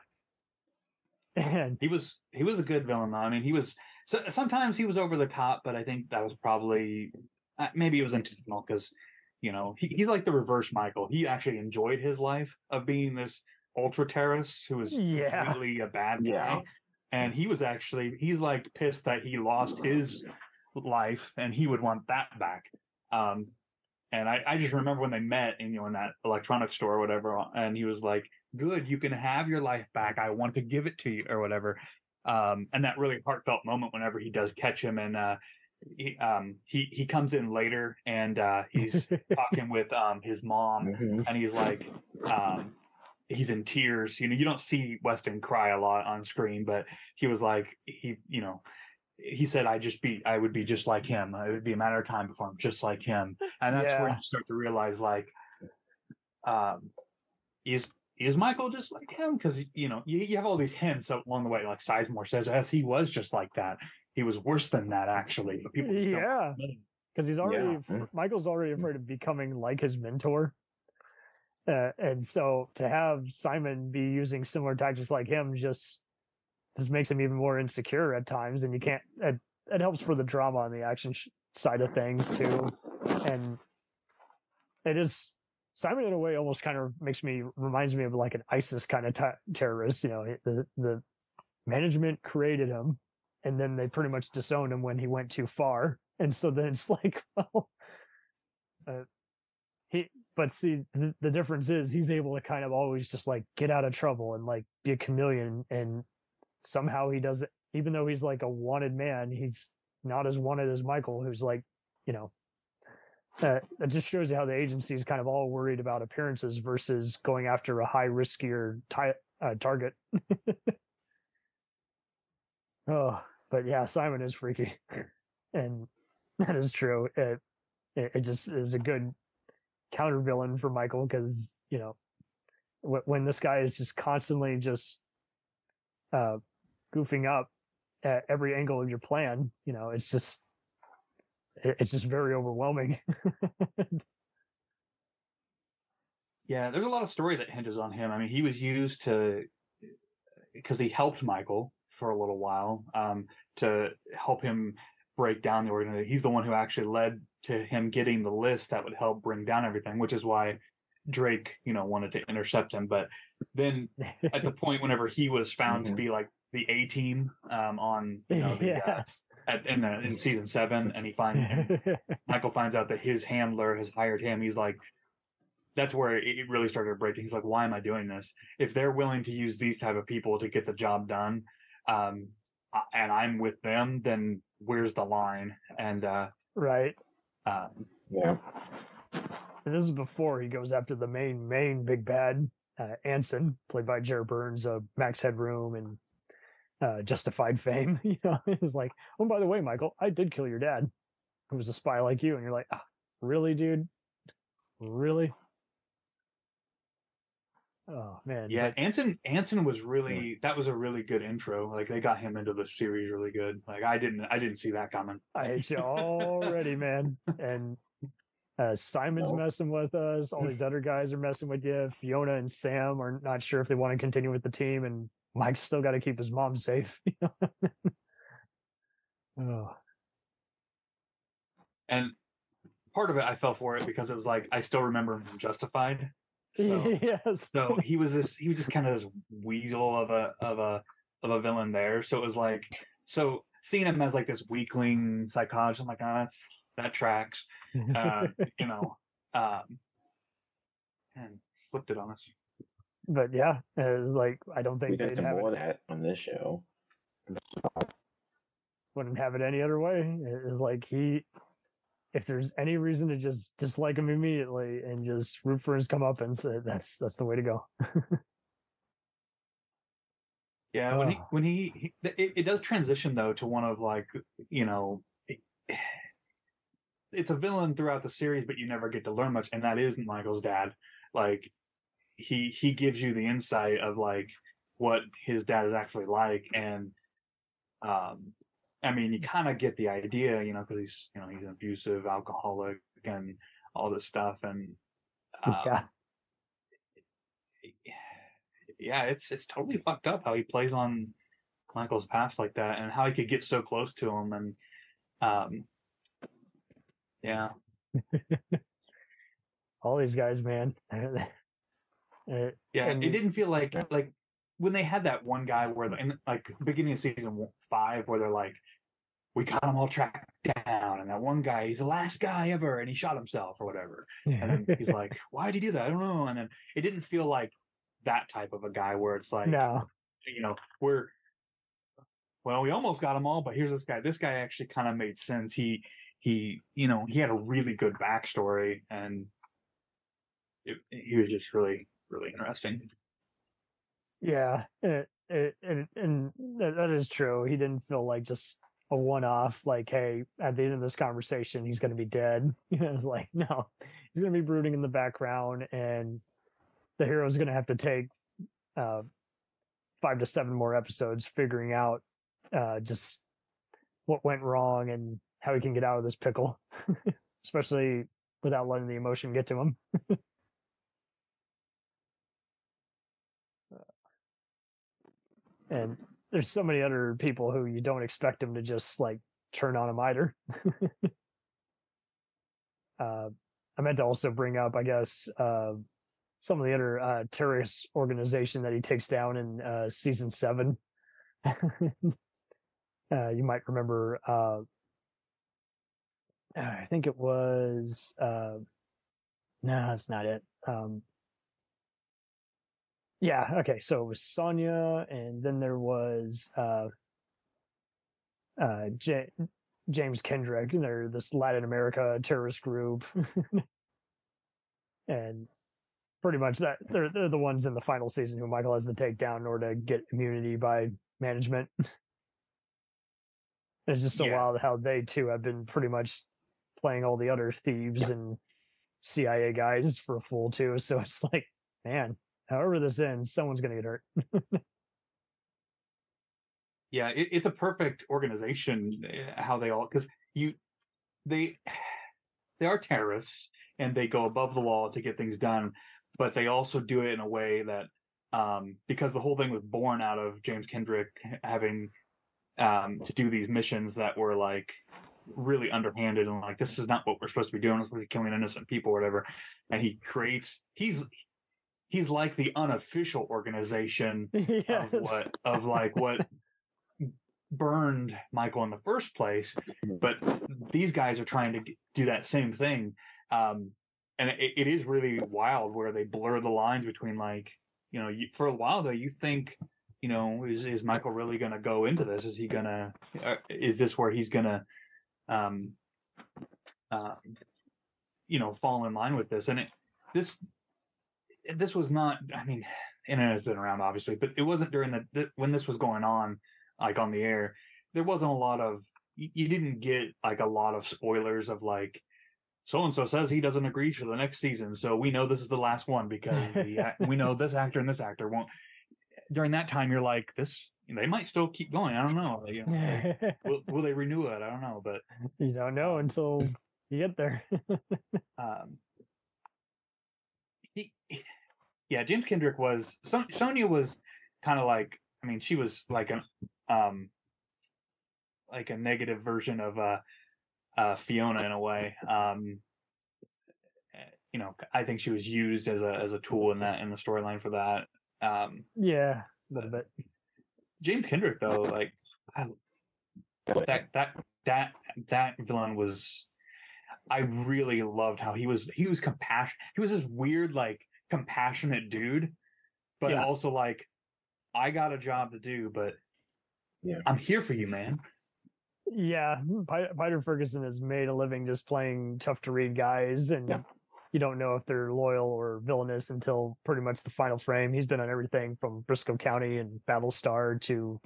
[SPEAKER 2] and
[SPEAKER 3] He was he was a good villain though. I mean, he was so, sometimes he was over the top, but I think that was probably uh, maybe it was intentional because you know he, he's like the reverse Michael. He actually enjoyed his life of being this ultra terrorist who was
[SPEAKER 2] Yeah.
[SPEAKER 3] completely a bad guy,
[SPEAKER 1] Yeah.
[SPEAKER 3] and he was actually he's like pissed that he lost his life and he would want that back. Um, and I, I just remember when they met in you know in that electronics store or whatever, and he was like, "Good, you can have your life back. I want to give it to you or whatever." Um, and that really heartfelt moment whenever he does catch him, and uh, he um he he comes in later and uh, he's talking with um his mom,
[SPEAKER 1] Mhm.
[SPEAKER 3] and he's like um he's in tears. You know you don't see westen cry a lot on screen but he was like he you know he said i just be i would be just like him. It would be a matter of time before i'm just like him. And that's where you start to realize like um is is michael just like him? Because you know you, you have all these hints along the way like sizemore says yes he was just like that he was worse than that actually but people just
[SPEAKER 2] yeah, because he's already
[SPEAKER 1] Yeah.
[SPEAKER 2] Michael's already afraid of becoming like his mentor. Uh, and so to have Simon be using similar tactics like him just just makes him even more insecure at times, and you can't. It, it helps for the drama on the action sh- side of things too, and it is Simon in a way almost kind of makes me reminds me of like an ISIS kind of t- terrorist. You know, the the management created him, and then they pretty much disowned him when he went too far, and so then it's like, well, uh, he. But see, the, the difference is he's able to kind of always just like get out of trouble and like be a chameleon, and somehow he does it. Even though he's like a wanted man, he's not as wanted as Michael, who's like, you know, uh, it just shows you how the agency is kind of all worried about appearances versus going after a high riskier uh, target. oh, but yeah, Simon is freaky, and that is true. It it, it just is a good counter villain for Michael because you know wh- when this guy is just constantly just uh goofing up at every angle of your plan, you know, it's just it- it's just very overwhelming.
[SPEAKER 3] Yeah, there's a lot of story that hinges on him. I mean, he was used to because he helped Michael for a little while um, to help him break down the organization. He's the one who actually led to him getting the list that would help bring down everything, which is why Drake, you know, wanted to intercept him. But then at the point whenever he was found to
[SPEAKER 1] Mhm.
[SPEAKER 3] be like the A team um, on you know the, uh,
[SPEAKER 2] yes.
[SPEAKER 3] at, in the in season seven, and he finds Michael finds out that his handler has hired him. He's like, that's where it it really started breaking. He's like, why am I doing this? If they're willing to use these type of people to get the job done, um, and I'm with them, then where's the line? And uh,
[SPEAKER 2] right.
[SPEAKER 3] um,
[SPEAKER 1] Yeah.
[SPEAKER 2] And this is before he goes after the main main big bad, uh, Anson, played by Jere Burns, uh, Max Headroom and uh, Justified Fame. You know, it's like, oh, by the way, Michael, I did kill your dad, who was a spy like you, and you're like, ah, really, dude, really? Oh man,
[SPEAKER 3] yeah,
[SPEAKER 2] but-
[SPEAKER 3] Anson Anson was really that was a really good intro. Like they got him into the series really good. Like I didn't I didn't see that coming.
[SPEAKER 2] I hate you already, man. And uh, Simon's
[SPEAKER 1] Nope.
[SPEAKER 2] messing with us. All these other guys are messing with you. Fiona and Sam are not sure if they want to continue with the team, and Mike's still got to keep his mom safe. oh,
[SPEAKER 3] And part of it I fell for it because it was like I still remember him Justified. So
[SPEAKER 2] yes.
[SPEAKER 3] so he was this he was just kind of this weasel of a of a of a villain there so it was like so seeing him as like this weakling psychologist i'm like ah, that's that tracks uh, you know um and flipped it on us
[SPEAKER 2] but yeah, it was like I don't
[SPEAKER 1] We
[SPEAKER 2] think
[SPEAKER 1] did
[SPEAKER 2] they'd
[SPEAKER 1] some
[SPEAKER 2] have
[SPEAKER 1] more
[SPEAKER 2] it,
[SPEAKER 1] that on this show.
[SPEAKER 2] wouldn't have it any other way. It was like he, if there's any reason to just dislike him immediately and just root for his comeuppance, uh, that's that's the way to go.
[SPEAKER 3] yeah when he
[SPEAKER 2] Oh.
[SPEAKER 3] when he, he it, it does transition though to one of like you know it, it's a villain throughout the series but you never get to learn much and that isn't michael's dad like he he gives you the insight of like what his dad is actually like and um i mean you kind of get the idea you know because he's you know he's an abusive alcoholic and all this stuff and um,
[SPEAKER 2] Yeah.
[SPEAKER 3] yeah it's it's totally fucked up how he plays on Michael's past like that and how he could get so close to him and um yeah
[SPEAKER 2] All these guys, man.
[SPEAKER 3] Yeah
[SPEAKER 2] And-
[SPEAKER 3] it didn't feel like like when they had that one guy where in like beginning of season five where they're like we got them all tracked down and that one guy he's the last guy ever and he shot himself or whatever and then he's like why did he do that i don't know and then it didn't feel like that type of a guy where it's like
[SPEAKER 2] no,
[SPEAKER 3] you know, we're well, we almost got them all, but here's this guy. This guy actually kind of made sense. He he, you know, he had a really good backstory, and it, he was just really really interesting.
[SPEAKER 2] Yeah, it, it, it, and that, is true. He didn't feel like just a one-off. Like, hey, at the end of this conversation, he's going to be dead. You know, it's like, no, he's going to be brooding in the background, and the hero's going to have to take uh, five to seven more episodes figuring out uh, just what went wrong and how he can get out of this pickle, especially without letting the emotion get to him. and there's so many other people who you don't expect him to just like turn on a miter. uh, I meant to also bring up, I guess, uh, some of the other uh, terrorist organization that he takes down in uh, season seven. uh, you might remember. Uh, I think it was. No, that's not it. Um, yeah. Okay. So it was Sonya, and then there was uh, uh, J- James Kendrick. and They're this Latin America terrorist group, and pretty much that they're they're the ones in the final season who Michael has to take down in order to get immunity by management. it's just so
[SPEAKER 3] Yeah.
[SPEAKER 2] wild how they too have been pretty much playing all the other thieves and CIA guys for a fool too. So it's like, man, however this ends, someone's gonna get hurt.
[SPEAKER 3] Yeah, it, it's a perfect organization. eh, How they all because you they they are terrorists and they go above the law to get things done, but they also do it in a way that um, because the whole thing was born out of James Kendrick having um, to do these missions that were like really underhanded and like this is not what we're supposed to be doing. We're supposed to be killing innocent people or whatever. And he creates he's he's like the unofficial organization
[SPEAKER 2] yes.
[SPEAKER 3] of what of like what burned Michael in the first place. But these guys are trying to do that same thing, um, and it, it is really wild where they blur the lines between like you know you, for a while though you think you know is is Michael really going to go into this? Is he gonna? Uh, is this where he's gonna? Um, uh, you know, fall in line with this, and it this this was not. I mean, internet's been around obviously, but it wasn't during the, the when this was going on, like on the air. There wasn't a lot of you, you didn't get like a lot of spoilers of like so and so says he doesn't agree for the next season, so we know this is the last one because the we know this actor and this actor won't. During that time, you're like this. They might still keep going. I don't know. You know, like, will, will they renew it? I don't know, but
[SPEAKER 2] you don't know until you get there.
[SPEAKER 3] um he, yeah james kendrick was so, sonia was kind of like i mean she was like an um like a negative version of uh uh fiona in a way. Um eh, you know i think she was used as a as a tool in that in the storyline for that. Um
[SPEAKER 2] yeah, a little bit.
[SPEAKER 3] james kendrick though like I, that that that that villain was I really loved how he was he was compassion he was this weird like compassionate dude but
[SPEAKER 2] Yeah.
[SPEAKER 3] also like I got a job to do but
[SPEAKER 1] Yeah.
[SPEAKER 3] I'm here for you man
[SPEAKER 2] Yeah, Pi- Pyper-Ferguson has made a living just playing tough to read guys, and
[SPEAKER 1] Yeah.
[SPEAKER 2] you don't know if they're loyal or villainous until pretty much the final frame. He's been on everything from Brisco County and Battlestar to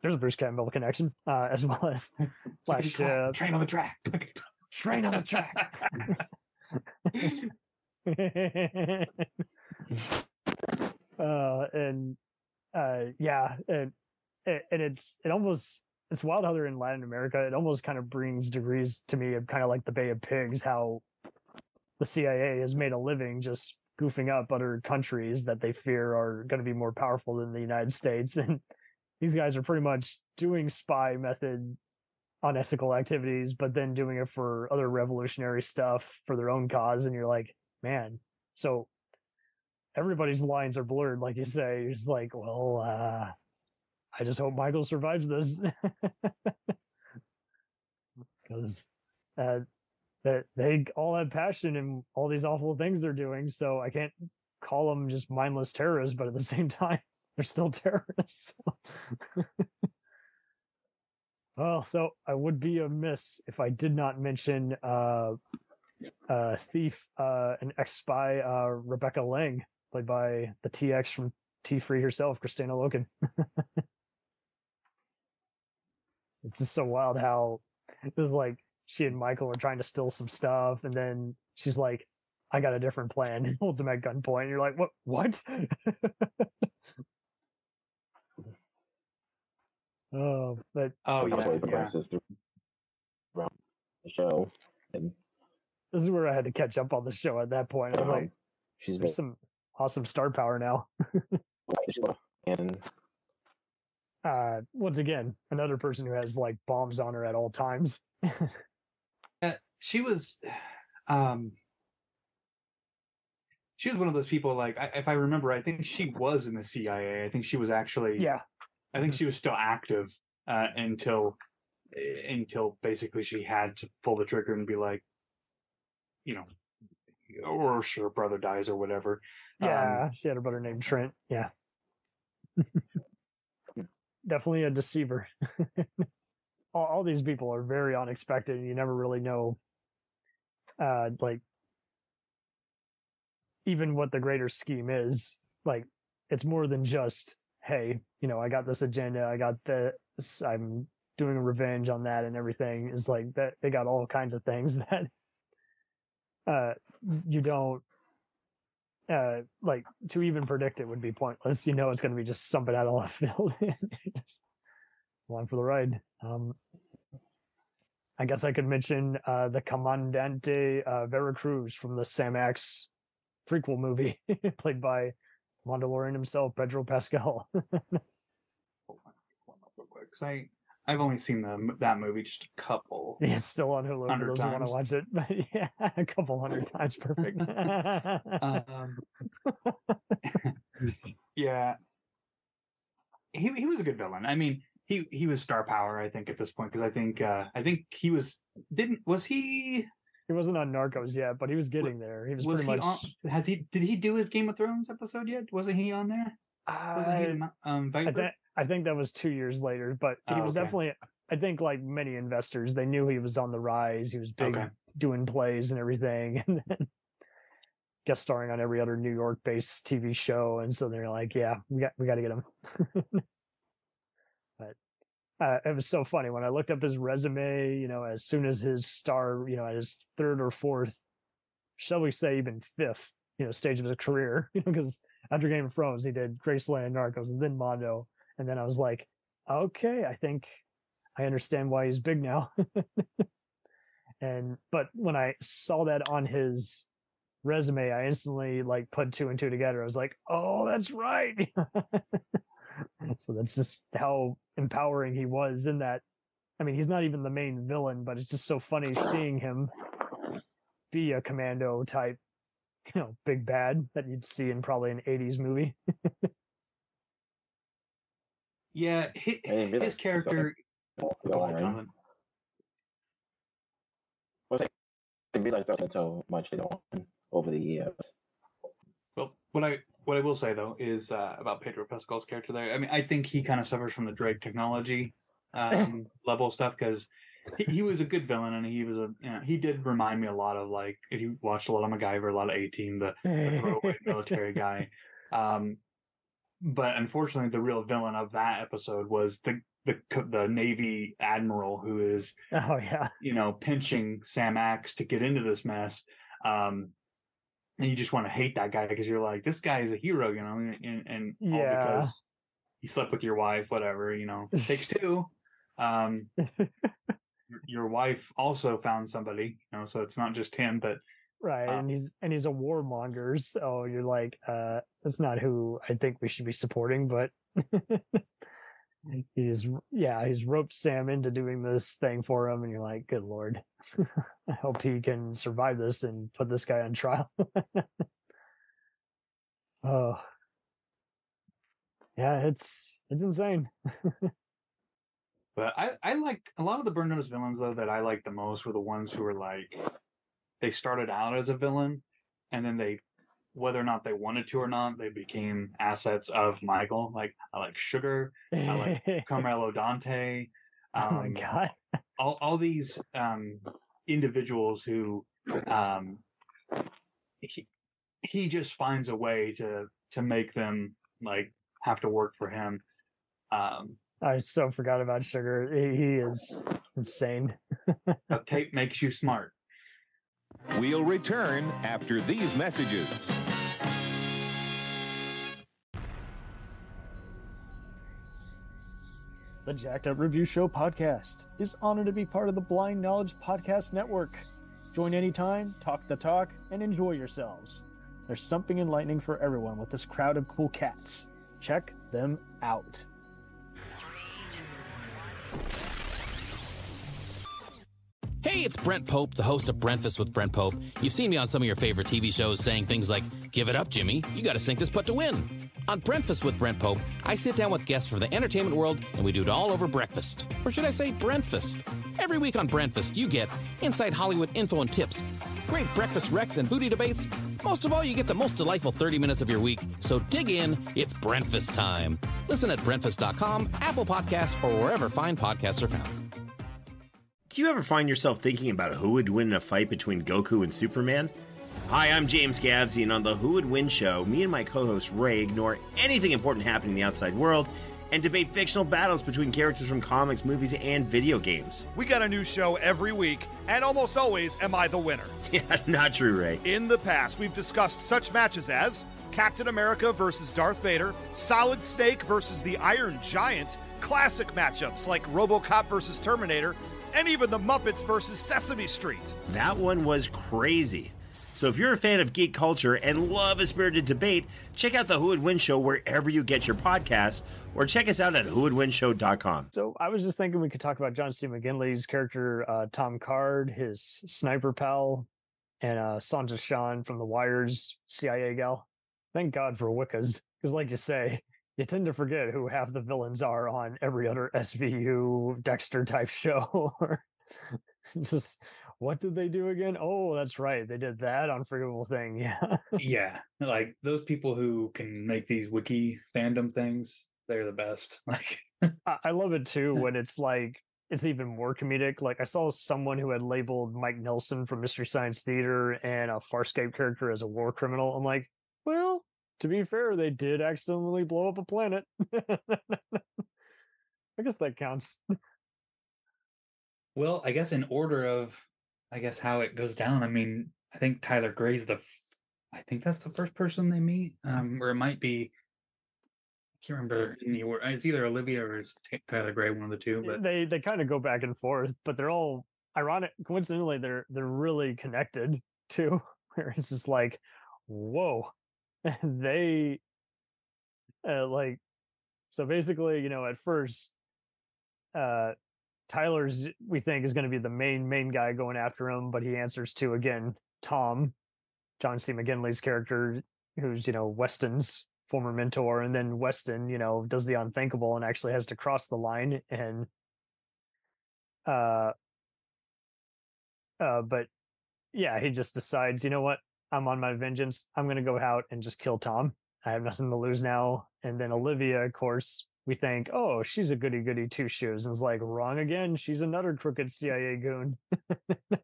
[SPEAKER 2] there's a Bruce Campbell connection, uh, as well as Flash uh,
[SPEAKER 3] train on the track
[SPEAKER 2] Train on the Track. uh, and uh, yeah, and and it's it almost it's wild how they're in Latin America. It almost kind of brings degrees to me of kind of like the Bay of Pigs, how the CIA has made a living just goofing up other countries that they fear are going to be more powerful than the United States, and these guys are pretty much doing spy method unethical activities, but then doing it for other revolutionary stuff for their own cause. And you're like, man, so everybody's lines are blurred, like you say. Just like, well, uh, I just hope Michael survives this. Because uh, that they all have passion in all these awful things they're doing. So I can't call them just mindless terrorists, but at the same time, they're still terrorists. well, so I would be amiss if I did not mention uh, uh, thief uh, and ex spy uh, Rebecca Lang, played by the TX from T3 herself, Kristanna Loken. it's just so wild how this is like she and Michael are trying to steal some stuff, and then she's like, "I got a different plan," and holds him at gunpoint. And you're like, "What? What?" oh, but
[SPEAKER 3] Oh
[SPEAKER 1] That's
[SPEAKER 3] yeah,
[SPEAKER 1] why he
[SPEAKER 3] yeah.
[SPEAKER 1] around the show, and
[SPEAKER 2] this is where I had to catch up on the show at that point. I was like,
[SPEAKER 1] um, she's been
[SPEAKER 2] "There's some awesome star power now."
[SPEAKER 1] and
[SPEAKER 2] Uh, once again, another person who has like bombs on her at all times.
[SPEAKER 3] Uh, she was um she was one of those people like I, if i remember i think she was in the cia i think she was actually
[SPEAKER 2] Yeah,
[SPEAKER 3] i think she was still active uh until uh, until basically she had to pull the trigger and be like you know or her brother dies or whatever Um,
[SPEAKER 2] yeah. she had a brother named Trent. Yeah, definitely a deceiver. all, all these people are very unexpected. And you never really know, uh, like even what the greater scheme is. Like it's more than just, hey, you know, I got this agenda, I got this, I'm doing a revenge on that and everything. Is like that they got all kinds of things that uh you don't uh like to even predict it would be pointless. You know it's gonna be just something out of left field. One for the ride. Um I guess I could mention uh the Commandante uh Veracruz from the Sam Axe prequel movie, played by Mandalorian himself, Pedro Pascal.
[SPEAKER 3] 'cause I I've only seen the, that movie just a couple.
[SPEAKER 2] Yeah, it's still on Hulu for those who want to watch it. But yeah, a couple hundred times, perfect.
[SPEAKER 3] Um, yeah, he he was a good villain. I mean, he he was star power. I think at this point because I think uh I think he was didn't was he
[SPEAKER 2] he wasn't on Narcos yet, but he was getting there. He was,
[SPEAKER 3] was
[SPEAKER 2] pretty
[SPEAKER 3] he
[SPEAKER 2] much.
[SPEAKER 3] on has he did he do his Game of Thrones episode yet? Wasn't he on there? Wasn't he
[SPEAKER 2] I,
[SPEAKER 3] the mo- um
[SPEAKER 2] I,
[SPEAKER 3] Viper?
[SPEAKER 2] thi- I think that was two years later, but he
[SPEAKER 3] Oh,
[SPEAKER 2] was
[SPEAKER 3] okay.
[SPEAKER 2] definitely. I think like many investors, they knew he was on the rise. He was big,
[SPEAKER 3] Okay.
[SPEAKER 2] doing plays and everything, and then guest starring on every other New York-based TV show. And so they're like, "Yeah, we got we got to get him." but uh, it was so funny when I looked up his resume. You know, as soon as his star, you know, at his third or fourth, shall we say, even fifth, you know, stage of his career. You know, because after Game of Thrones, he did Graceland, Narcos, and then Mando, and then I was like, okay, I think I understand why he's big now. and but when I saw that on his resume, I instantly like put two and two together. I was like, oh, that's right. so that's just how empowering he was in that. I mean, he's not even the main villain, but it's just so funny seeing him be a commando type, you know, big bad that you'd see in probably an 80s movie.
[SPEAKER 3] yeah, hi-
[SPEAKER 1] I didn't realize
[SPEAKER 3] his character.
[SPEAKER 1] also
[SPEAKER 3] Go ahead,
[SPEAKER 1] villain.
[SPEAKER 3] Jonathan.
[SPEAKER 1] I didn't realize that was so much later on over the years.
[SPEAKER 3] Well, what I what I will say though is uh, about Pedro Pascal's character there. I mean, I think he kind of suffers from the Drake technology um, level stuff because he, he was a good villain and he was a you know, he did remind me a lot of like if you watched a lot of MacGyver, a lot of A Team, the, the throwaway military guy. Um, but unfortunately, the real villain of that episode was the the the Navy admiral who is
[SPEAKER 2] oh yeah.
[SPEAKER 3] you know, pinching Sam Axe to get into this mess. Um, and you just want to hate that guy because you're like, this guy is a hero, you know, and, and all
[SPEAKER 2] Yeah.
[SPEAKER 3] because he slept with your wife, whatever, you know, takes two. Um, your, wife also found somebody, you know, so it's not just him, but
[SPEAKER 2] Right,
[SPEAKER 3] Um,
[SPEAKER 2] and he's and he's a warmonger, so you're like, uh, that's not who I think we should be supporting. But he's yeah he's roped sam into doing this thing for him and you're like good lord i hope he can survive this and put this guy on trial. Oh. Yeah it's it's insane
[SPEAKER 3] But I, I like a lot of the Burn Notice villains though that I like the most were the ones who were like they started out as a villain and then they whether or not they wanted to or not, they became assets of Michael. Like I like Sugar, I like Carmelo Dante.
[SPEAKER 2] oh my
[SPEAKER 3] um,
[SPEAKER 2] god
[SPEAKER 3] all, all these um individuals who um he, he just finds a way to to make them like have to work for him um
[SPEAKER 2] i so forgot about sugar he, he is insane
[SPEAKER 3] a tape makes you smart
[SPEAKER 4] We'll return after these messages.
[SPEAKER 2] The Jacked Up Review Show podcast is honored to be part of the Blind Knowledge Podcast Network. Join anytime, talk the talk, and enjoy yourselves. There's something enlightening for everyone with this crowd of cool cats. Check them out.
[SPEAKER 5] Hey, it's Brent Pope, the host of Breakfast with Brent Pope. You've seen me on some of your favorite TV shows saying things like, Give it up, Jimmy. You got to sink this putt to win. On Breakfast with Brent Pope, I sit down with guests from the entertainment world and we do it all over breakfast. Or should I say, Brentfast? Every week on Brentfast, you get inside Hollywood info and tips, great breakfast wrecks and booty debates. Most of all, you get the most delightful 30 minutes of your week. So dig in, it's Brentfast time. Listen at Brentfast.com, Apple Podcasts, or wherever fine podcasts are found.
[SPEAKER 6] Do you ever find yourself thinking about who would win in a fight between Goku and Superman? Hi, I'm James Gavsey, and on the Who Would Win show, me and my co host Ray ignore anything important happening in the outside world and debate fictional battles between characters from comics, movies, and video games.
[SPEAKER 7] We got a new show every week, and almost always am I the winner.
[SPEAKER 6] Yeah, not true, Ray.
[SPEAKER 7] In the past, we've discussed such matches as Captain America versus Darth Vader, Solid Snake versus the Iron Giant, classic matchups like Robocop versus Terminator, and even the Muppets versus Sesame Street.
[SPEAKER 6] That one was crazy. So if you're a fan of geek culture and love a spirited debate, check out the Who Would Win show wherever you get your podcasts, or check us out at whowouldwinshow.com.
[SPEAKER 2] So I was just thinking we could talk about John C. McGinley's character, uh, Tom Card, his sniper pal, and uh, Sonja Sohn from The Wire's CIA gal. Thank God for Wiccas, because like you say, you tend to forget who half the villains are on every other SVU Dexter type show. just what did they do again? Oh, that's right, they did that unforgivable thing. Yeah,
[SPEAKER 3] yeah like those people who can make these wiki fandom things they're the best like
[SPEAKER 2] I, I love it too when it's like it's even more comedic. Like I saw someone who had labeled Mike Nelson from Mystery Science Theater and a Farscape character as a war criminal. I'm like, well, to be fair, they did accidentally blow up a planet. I guess that counts.
[SPEAKER 3] well i guess in order of i guess how it goes down i mean i think tyler gray's the f- i think that's the first person they meet um or it might be i can't remember any order it's either olivia or it's T- tyler gray one of the two but
[SPEAKER 2] they they kind of go back and forth, but they're all ironic. Coincidentally, they're they're really connected too. Where it's just like, whoa, they uh, like. So basically, you know, at first, uh, Tyler's we think is going to be the main main guy going after him, but he answers to again Tom, John C. McGinley's character, who's you know Westen's former mentor, and then Westen, you know, does the unthinkable and actually has to cross the line and uh uh but yeah, he just decides, you know what, I'm on my vengeance. I'm gonna go out and just kill Tom. I have nothing to lose now. And then Olivia, of course, we think, oh, she's a goody goody two shoes, and it's like wrong again. She's another crooked CIA goon.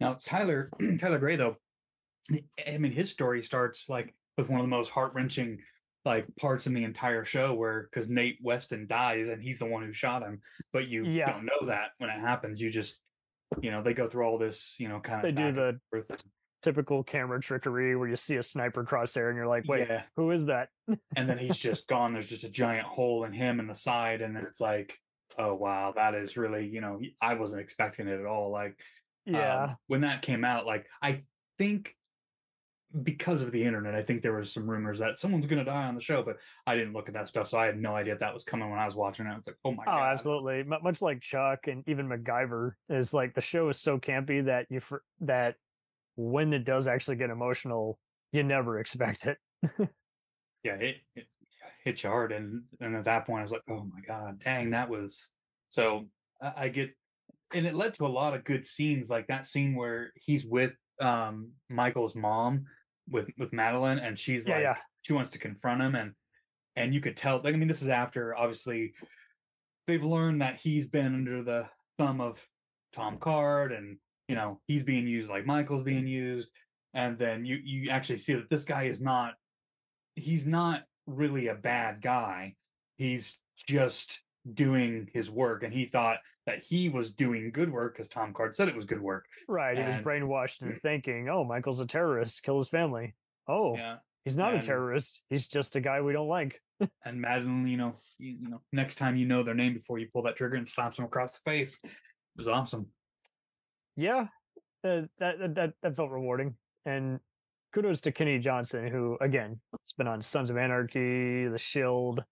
[SPEAKER 3] now tyler tyler gray though i mean his story starts like with one of the most heart-wrenching like parts in the entire show where because nate westen dies and he's the one who shot him but you
[SPEAKER 2] Yeah.
[SPEAKER 3] don't know that when it happens you just you know they go through all this you know kind of
[SPEAKER 2] They do the typical camera trickery where you see a sniper crosshair and you're like, wait,
[SPEAKER 3] yeah
[SPEAKER 2] who is that?
[SPEAKER 3] and then he's just gone there's just a giant hole in him in the side and then it's like oh wow that is really you know i wasn't expecting it at all like um,
[SPEAKER 2] Yeah.
[SPEAKER 3] when that came out like i think because of the internet, I think there was some rumors that someone's going to die on the show, but I didn't look at that stuff, so I had no idea that was coming when I was watching it. I was like, oh my
[SPEAKER 2] Oh,
[SPEAKER 3] god,
[SPEAKER 2] absolutely. Mu- Much like Chuck and even MacGyver is like the show is so campy that you that when it does actually get emotional, you never expect it.
[SPEAKER 3] yeah, it, it hit you hard, and and at that point, I was like, oh my god, dang, that was so. I, I get, and it led to a lot of good scenes, like that scene where he's with um Michael's mom with with Madeline, and she's
[SPEAKER 2] Yeah,
[SPEAKER 3] like,
[SPEAKER 2] yeah.
[SPEAKER 3] she wants to confront him, and and you could tell. Like, I mean, this is after obviously they've learned that he's been under the thumb of Tom Card, and you know he's being used like Michael's being used, and then you you actually see that this guy is not he's not really a bad guy. He's just doing his work, and he thought that he was doing good work because Tom Card said it was good work.
[SPEAKER 2] Right. He was
[SPEAKER 3] And-
[SPEAKER 2] brainwashed into thinking, oh, Michael's a terrorist, kill his family. Oh,
[SPEAKER 3] Yeah,
[SPEAKER 2] he's not a terrorist. He's just a guy we don't like.
[SPEAKER 3] and Madeline, you know, you, you know, next time you know their name before you pull that trigger and slaps him across the face. It was awesome.
[SPEAKER 2] Yeah, uh, that, that that that felt rewarding. And kudos to Kenny Johnson, who again has been on Sons of Anarchy, The Shield.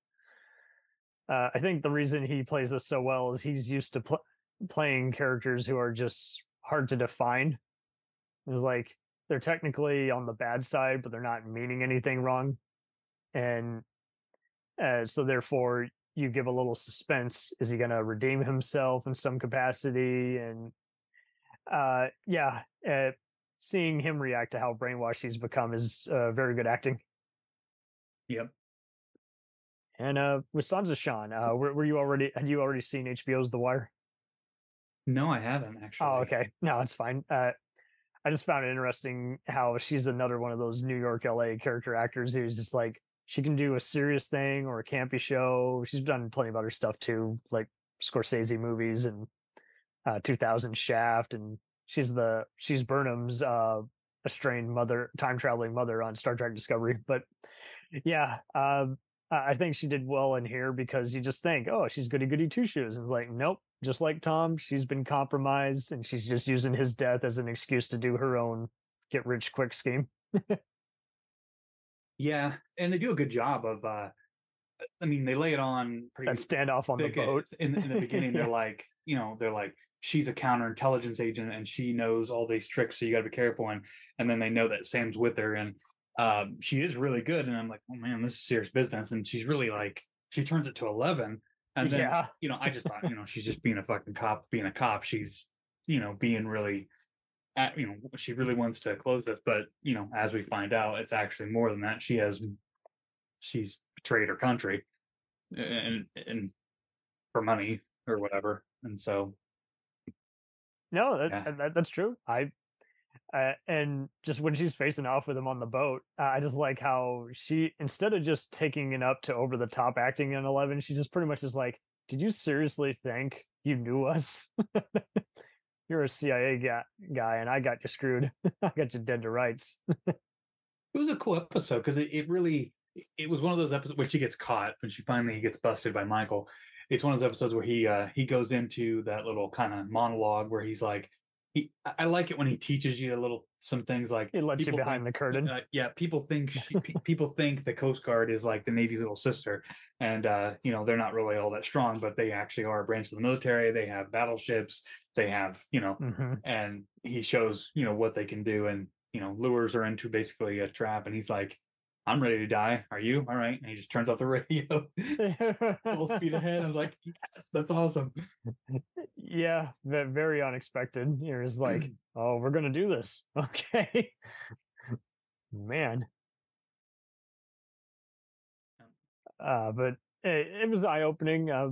[SPEAKER 2] Uh, I think the reason he plays this so well is he's used to pl- playing characters who are just hard to define. It's like they're technically on the bad side, but they're not meaning anything wrong, and uh, so therefore you give a little suspense. Is he going to redeem himself in some capacity? And uh yeah uh, seeing him react to how brainwashed he's become is uh, very good acting.
[SPEAKER 3] Yep.
[SPEAKER 2] and uh with Sonja Sohn uh were, were you already had you already seen hbo's the wire?
[SPEAKER 3] No, I haven't actually.
[SPEAKER 2] oh okay. No it's fine. Uh i just found it interesting how she's another one of those new york la character actors who's just like she can do a serious thing or a campy show. She's done plenty of other stuff too like scorsese movies and uh 2000 shaft and she's the she's burnham's uh estranged mother time traveling mother on star trek discovery but yeah um i think she did well in here because you just think oh she's goody goody two shoes and like nope just like tom she's been compromised and she's just using his death as an excuse to do her own get rich quick scheme
[SPEAKER 3] Yeah, and they do a good job of. uh I mean, they lay it on pretty
[SPEAKER 2] that standoff on the boat
[SPEAKER 3] in in the beginning. They're like, you know, they're like, she's a counterintelligence agent and she knows all these tricks, so you got to be careful. And and then they know that Sam's with her, and um, she is really good. And I'm like, oh man, this is serious business. And she's really like, she turns it to eleven, and then
[SPEAKER 2] yeah
[SPEAKER 3] you know, I just thought, you know, she's just being a fucking cop, being a cop. She's, you know, being really, at, you know, she really wants to close this, but you know, as we find out, it's actually more than that. She has, she's betrayed her country, and and for money or whatever, and so
[SPEAKER 2] No, that,
[SPEAKER 3] Yeah.
[SPEAKER 2] that that's true. I uh, and just when she's facing off with him on the boat, uh, I just like how she instead of just taking it up to over the top acting in Eleven, she's just pretty much is like, "Did you seriously think you knew us? You're a CIA guy, guy, and I got you screwed. I got you dead to rights."
[SPEAKER 3] it was a cool episode because it, it really it was one of those episodes where she gets caught when she finally gets busted by Michael. It's one of those episodes where he uh he goes into that little kind of monologue where he's like he I like it when he teaches you a little some things like
[SPEAKER 2] It lets you behind
[SPEAKER 3] think-
[SPEAKER 2] the curtain.
[SPEAKER 3] uh, yeah, people think she, pe- people think the Coast Guard is like the Navy's little sister, and uh, you know they're not really all that strong, but they actually are a branch of the military. They have battleships. They have you know,
[SPEAKER 2] hmm
[SPEAKER 3] and he shows you know what they can do, and you know lures her into basically a trap, and he's like, "I'm ready to die. Are you? All right." And he just turns off the radio, full speed ahead. I was like, yes, "That's awesome."
[SPEAKER 2] yeah, ve- very unexpected. You're just like, oh, we're gonna do this. Okay. Man. Uh, but it, it was eye opening. Uh,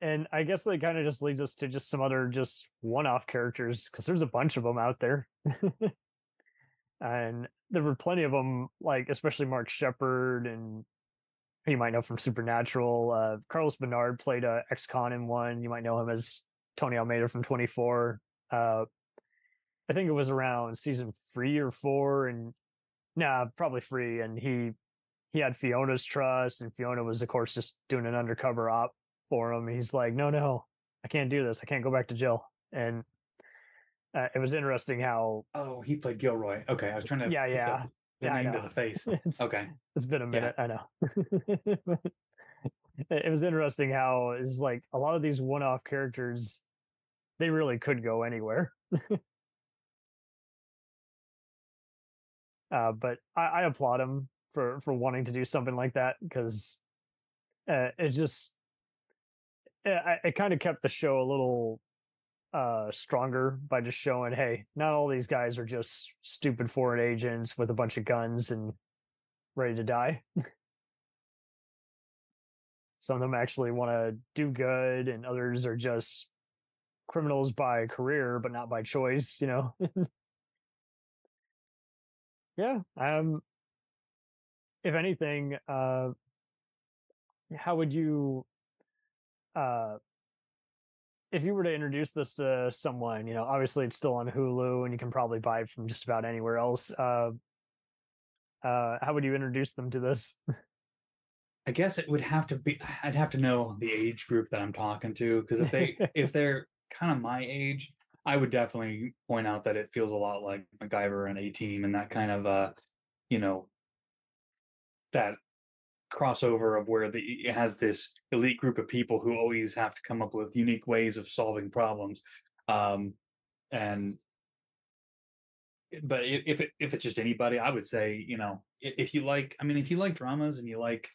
[SPEAKER 2] and I guess that kind of just leads us to just some other just one off characters because there's a bunch of them out there. and there were plenty of them, like especially Mark Sheppard and you might know from Supernatural. Uh, Carlos Bernard played a ex-con in one. You might know him as Tony Almeida from 24. Uh, I think it was around season three or four, and nah, probably three. And he he had Fiona's trust, and Fiona was, of course, just doing an undercover op for him. He's like, no, no, I can't do this. I can't go back to jail. And uh, it was interesting how
[SPEAKER 3] Oh, he played Gilroy. Okay, I was trying to.
[SPEAKER 2] Yeah,
[SPEAKER 3] the-
[SPEAKER 2] yeah.
[SPEAKER 3] The
[SPEAKER 2] Yeah,
[SPEAKER 3] name to the face.
[SPEAKER 2] It's-
[SPEAKER 3] Okay.
[SPEAKER 2] It's been a
[SPEAKER 3] Yeah.
[SPEAKER 2] minute, I know. it it was interesting how is like a lot of these one-off characters, they really could go anywhere. uh, but I, I applaud him for for wanting to do something like that because uh, it's just it, it kind of kept the show a little uh stronger by just showing hey not all these guys are just stupid foreign agents with a bunch of guns and ready to die. Some of them actually want to do good and others are just criminals by career but not by choice you know? Yeah um if anything uh how would you uh if you were to introduce this to someone you know obviously it's still on hulu and you can probably buy it from just about anywhere else uh uh how would you introduce them to this?
[SPEAKER 3] I guess it would have to be I'd have to know the age group that I'm talking to because if they if they're kind of my age, I would definitely point out that it feels a lot like MacGyver and A Team and that kind of uh you know that crossover of where the it has this elite group of people who always have to come up with unique ways of solving problems. Um and but if it, if it's just anybody, I would say you know if you like, I mean, if you like dramas and you like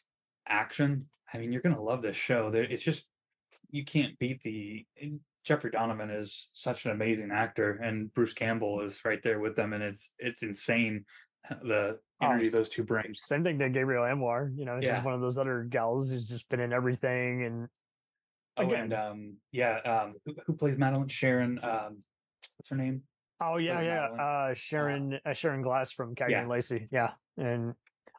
[SPEAKER 3] action, I mean, you're gonna love this show. It's just you can't beat the Jeffrey Donovan is such an amazing actor, and Bruce Campbell is right there with them, and it's it's insane the
[SPEAKER 2] Oh,
[SPEAKER 3] energy
[SPEAKER 2] s-
[SPEAKER 3] those two bring.
[SPEAKER 2] same thing to Gabrielle Anwar you know she's
[SPEAKER 3] Yeah.
[SPEAKER 2] one of those other gals who's just been in everything and
[SPEAKER 3] Oh,
[SPEAKER 2] Again.
[SPEAKER 3] and um, yeah, um, who, who plays Madeline? Sharon. Um, what's her name?
[SPEAKER 2] Oh yeah, yeah.
[SPEAKER 3] matter
[SPEAKER 2] Uh, Sharon, uh, Sharon Gless from Cagney
[SPEAKER 3] Yeah.
[SPEAKER 2] and Lacey. Yeah, and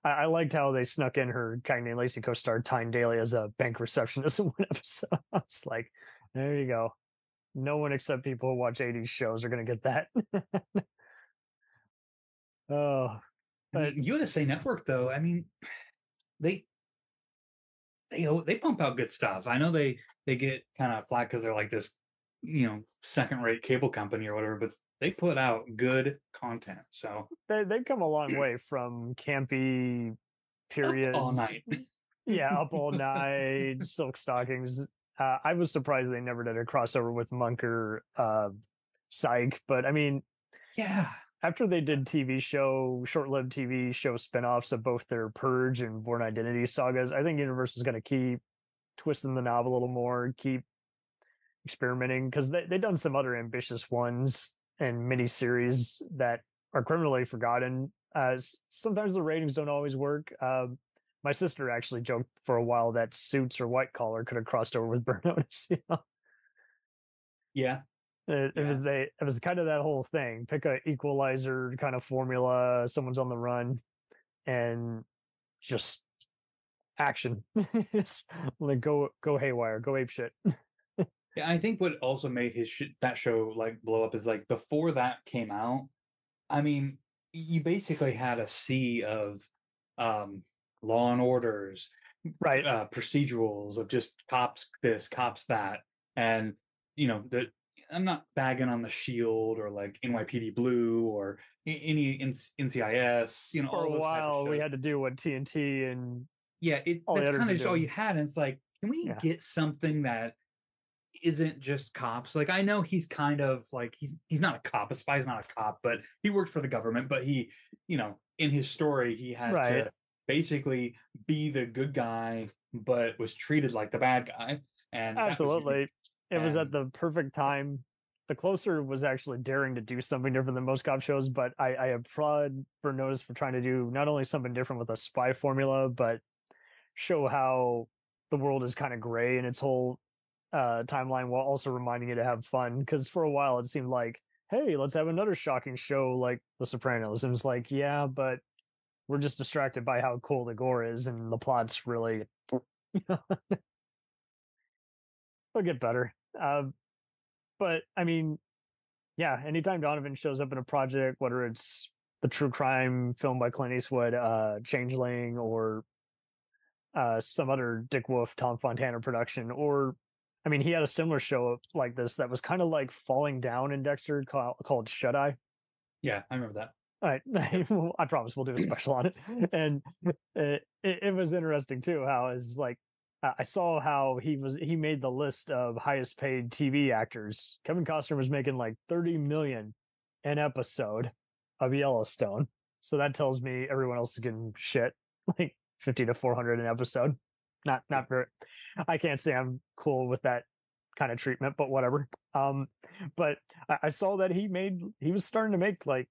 [SPEAKER 2] I, I liked how they snuck in her Cagney and Lacey co-star Tyne Daly as a bank receptionist in one episode. I was like, there you go. No one except people who watch '80s shows are gonna get that. oh,
[SPEAKER 3] I
[SPEAKER 2] But-
[SPEAKER 3] mean, USA Network, though, I mean, they they they pump out good stuff. I know they they get kind of flack because they're like this, you know, second rate cable company or whatever, but they put out good content. So
[SPEAKER 2] they they've come a long way from campy
[SPEAKER 3] up
[SPEAKER 2] periods.
[SPEAKER 3] all night.
[SPEAKER 2] yeah, up all night, silk stockings. Uh, I was surprised they never did a crossover with Munker, uh, Psych, but I mean,
[SPEAKER 3] yeah,
[SPEAKER 2] after they did TV show, short-lived TV show spin-offs of both their Purge and Bourne Identity sagas, I think Universe is going to keep twisting the knob a little more, keep experimenting because they they've done some other ambitious ones and mini series that are criminally forgotten. As sometimes the ratings don't always work. Um, my sister actually joked for a while that Suits or White Collar could have crossed over with Burn Notice. You know?
[SPEAKER 3] yeah,
[SPEAKER 2] It, it was they. It was kind of that whole thing. Pick a equalizer kind of formula. Someone's on the run, and just action. like go go haywire, go ape shit.
[SPEAKER 3] yeah. I think what also made his sh- that show like blow up is like before that came out. I mean, you basically had a sea of um law and orders
[SPEAKER 2] Right.
[SPEAKER 3] uh, procedurals of just cops this, cops that, and you know the. I'm not bagging on the Shield or like NYPD Blue or any NCIS. You know,
[SPEAKER 2] For
[SPEAKER 3] all
[SPEAKER 2] a
[SPEAKER 3] those type of
[SPEAKER 2] while, we had to do what TNT and
[SPEAKER 3] yeah. It, that's kind of just all you had, and it's like, can we
[SPEAKER 2] Yeah.
[SPEAKER 3] get something that isn't just cops? Like, I know he's kind of like he's he's not a cop. A spy's not a cop, but he worked for the government. But he, you know, in his story, he had
[SPEAKER 2] Right.
[SPEAKER 3] to basically be the good guy, but was treated like the bad guy. And
[SPEAKER 2] absolutely, it was at the perfect time. The closer was actually daring to do something different than most cop shows, but I, I applaud Notice for trying to do not only something different with a spy formula, but show how the world is kind of gray in its whole uh, timeline while also reminding you to have fun. Because for a while it seemed like, hey, let's have another shocking show like The Sopranos. And it's like, yeah, but we're just distracted by how cool the gore is, and the plot's really. It'll get better. Um, but I mean, yeah, anytime Donovan shows up in a project, whether it's the true crime film by Clint Eastwood, uh, Changeling, or uh, some other Dick Wolf, Tom Fontana production, or I mean, he had a similar show like this that was kind of like falling down in Dexter called, called Shut Eye.
[SPEAKER 3] yeah, I remember that.
[SPEAKER 2] All right, I promise we'll do a special on it. And it, it, it was interesting too how how is like I saw how he was he made the list of highest paid TV actors. Kevin Costner was making like 30 million an episode of Yellowstone. So that tells me everyone else is getting shit like 50 to 400 an episode. Not not very I can't say I'm cool with that kind of treatment, but whatever. Um but I, I saw that he made he was starting to make like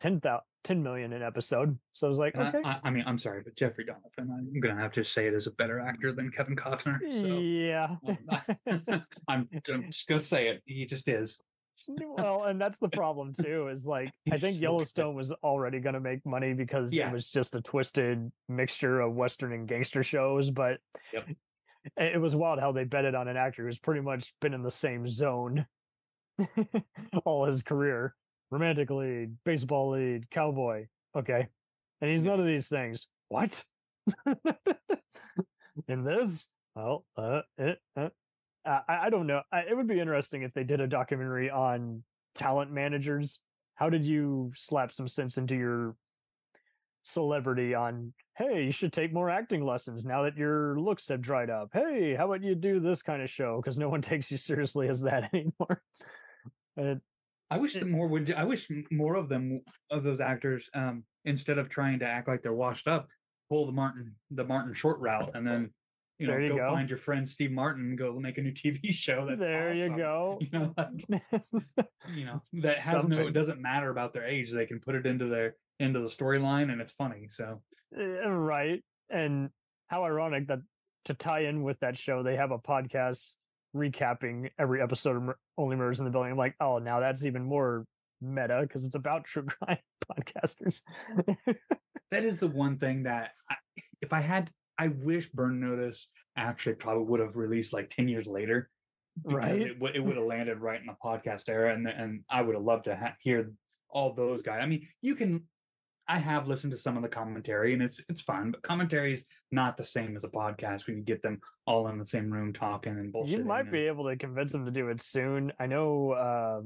[SPEAKER 2] 10, 10 million an episode. So I was like,
[SPEAKER 3] And
[SPEAKER 2] okay.
[SPEAKER 3] I, I mean, I'm sorry, but Jeffrey Donovan, I'm gonna have to say it is a better actor than Kevin Costner. So
[SPEAKER 2] yeah.
[SPEAKER 3] um, I'm, I'm just gonna say it. He just is.
[SPEAKER 2] well, and that's the problem too. Is like I think. Yellowstone was already going to make money because
[SPEAKER 3] Yeah.
[SPEAKER 2] it was just a twisted mixture of western and gangster shows. But
[SPEAKER 3] Yep.
[SPEAKER 2] it it was wild how they betted on an actor who's pretty much been in the same zone all his career: romantic lead, baseball lead, cowboy. Okay, and he's none of these things. What? in this? Well, uh, it, uh, uh, I, I don't know. I, it would be interesting if they did a documentary on talent managers. How did you slap some sense into your celebrity on, hey, you should take more acting lessons now that your looks have dried up? Hey, how about you do this kind of show? Because no one takes you seriously as that anymore. And
[SPEAKER 3] I wish that more would. I wish more of them of those actors, um, instead of trying to act like they're washed up, pull the Martin the Martin short route, and then you know
[SPEAKER 2] you
[SPEAKER 3] go,
[SPEAKER 2] go.
[SPEAKER 3] find your friend Steve Martin go make a new TV show. That's
[SPEAKER 2] there you go.
[SPEAKER 3] You know, like, you know that has no. It doesn't matter about their age. They can put it into their into the storyline, and it's funny. So
[SPEAKER 2] Uh, right and how ironic that to tie in with that show they have a podcast recapping every episode of only murders in the building i'm like oh now that's even more meta because it's about true crime podcasters
[SPEAKER 3] that is the one thing that I, if I had, I wish Burn Notice actually probably would have released like ten years later.
[SPEAKER 2] Right?
[SPEAKER 3] It, would- it would have landed right in the podcast era, and and I would have loved to ha- hear all those guys. I mean, you can. I have listened to some of the commentary, and it's it's fun, but commentary is not the same as a podcast when you get them all in the same room talking and bullshit.
[SPEAKER 2] you might be able to convince them to do it soon i know uh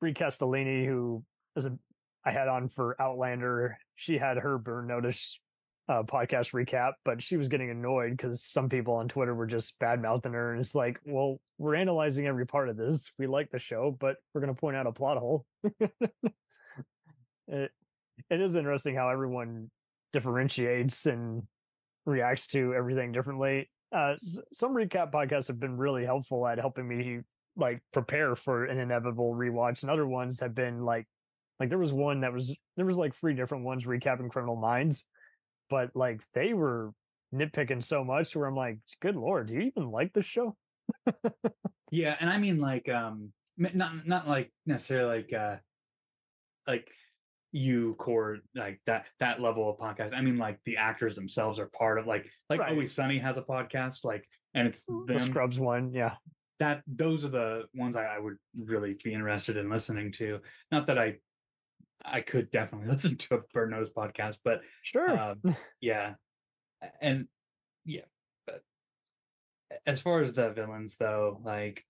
[SPEAKER 2] Brie Castellini, who is a I had on for Outlander, she had her burn notice uh, podcast recap, but she was getting annoyed because some people on Twitter were just bad mouthing her, and it's like, well, we're analyzing every part of this. We like the show, but we're going to point out a plot hole. it it is interesting how everyone differentiates and reacts to everything differently. Uh, some recap podcasts have been really helpful at helping me like prepare for an inevitable rewatch, and other ones have been like like there was one that was there was like three different ones recapping Criminal Minds, but like they were nitpicking so much where I'm like, good lord, do you even like this show?
[SPEAKER 3] Yeah, and I mean like um not not like necessarily like uh like you core like that that level of podcast. I mean like the actors themselves are part of like like
[SPEAKER 2] Right.
[SPEAKER 3] Always Sunny has a podcast like and it's
[SPEAKER 2] The Scrubs one, yeah.
[SPEAKER 3] that those are the ones I, I would really be interested in listening to. Not that I I could definitely listen to a Burn Notice podcast, but
[SPEAKER 2] Sure.
[SPEAKER 3] um, yeah, and yeah, but as far as the villains though, like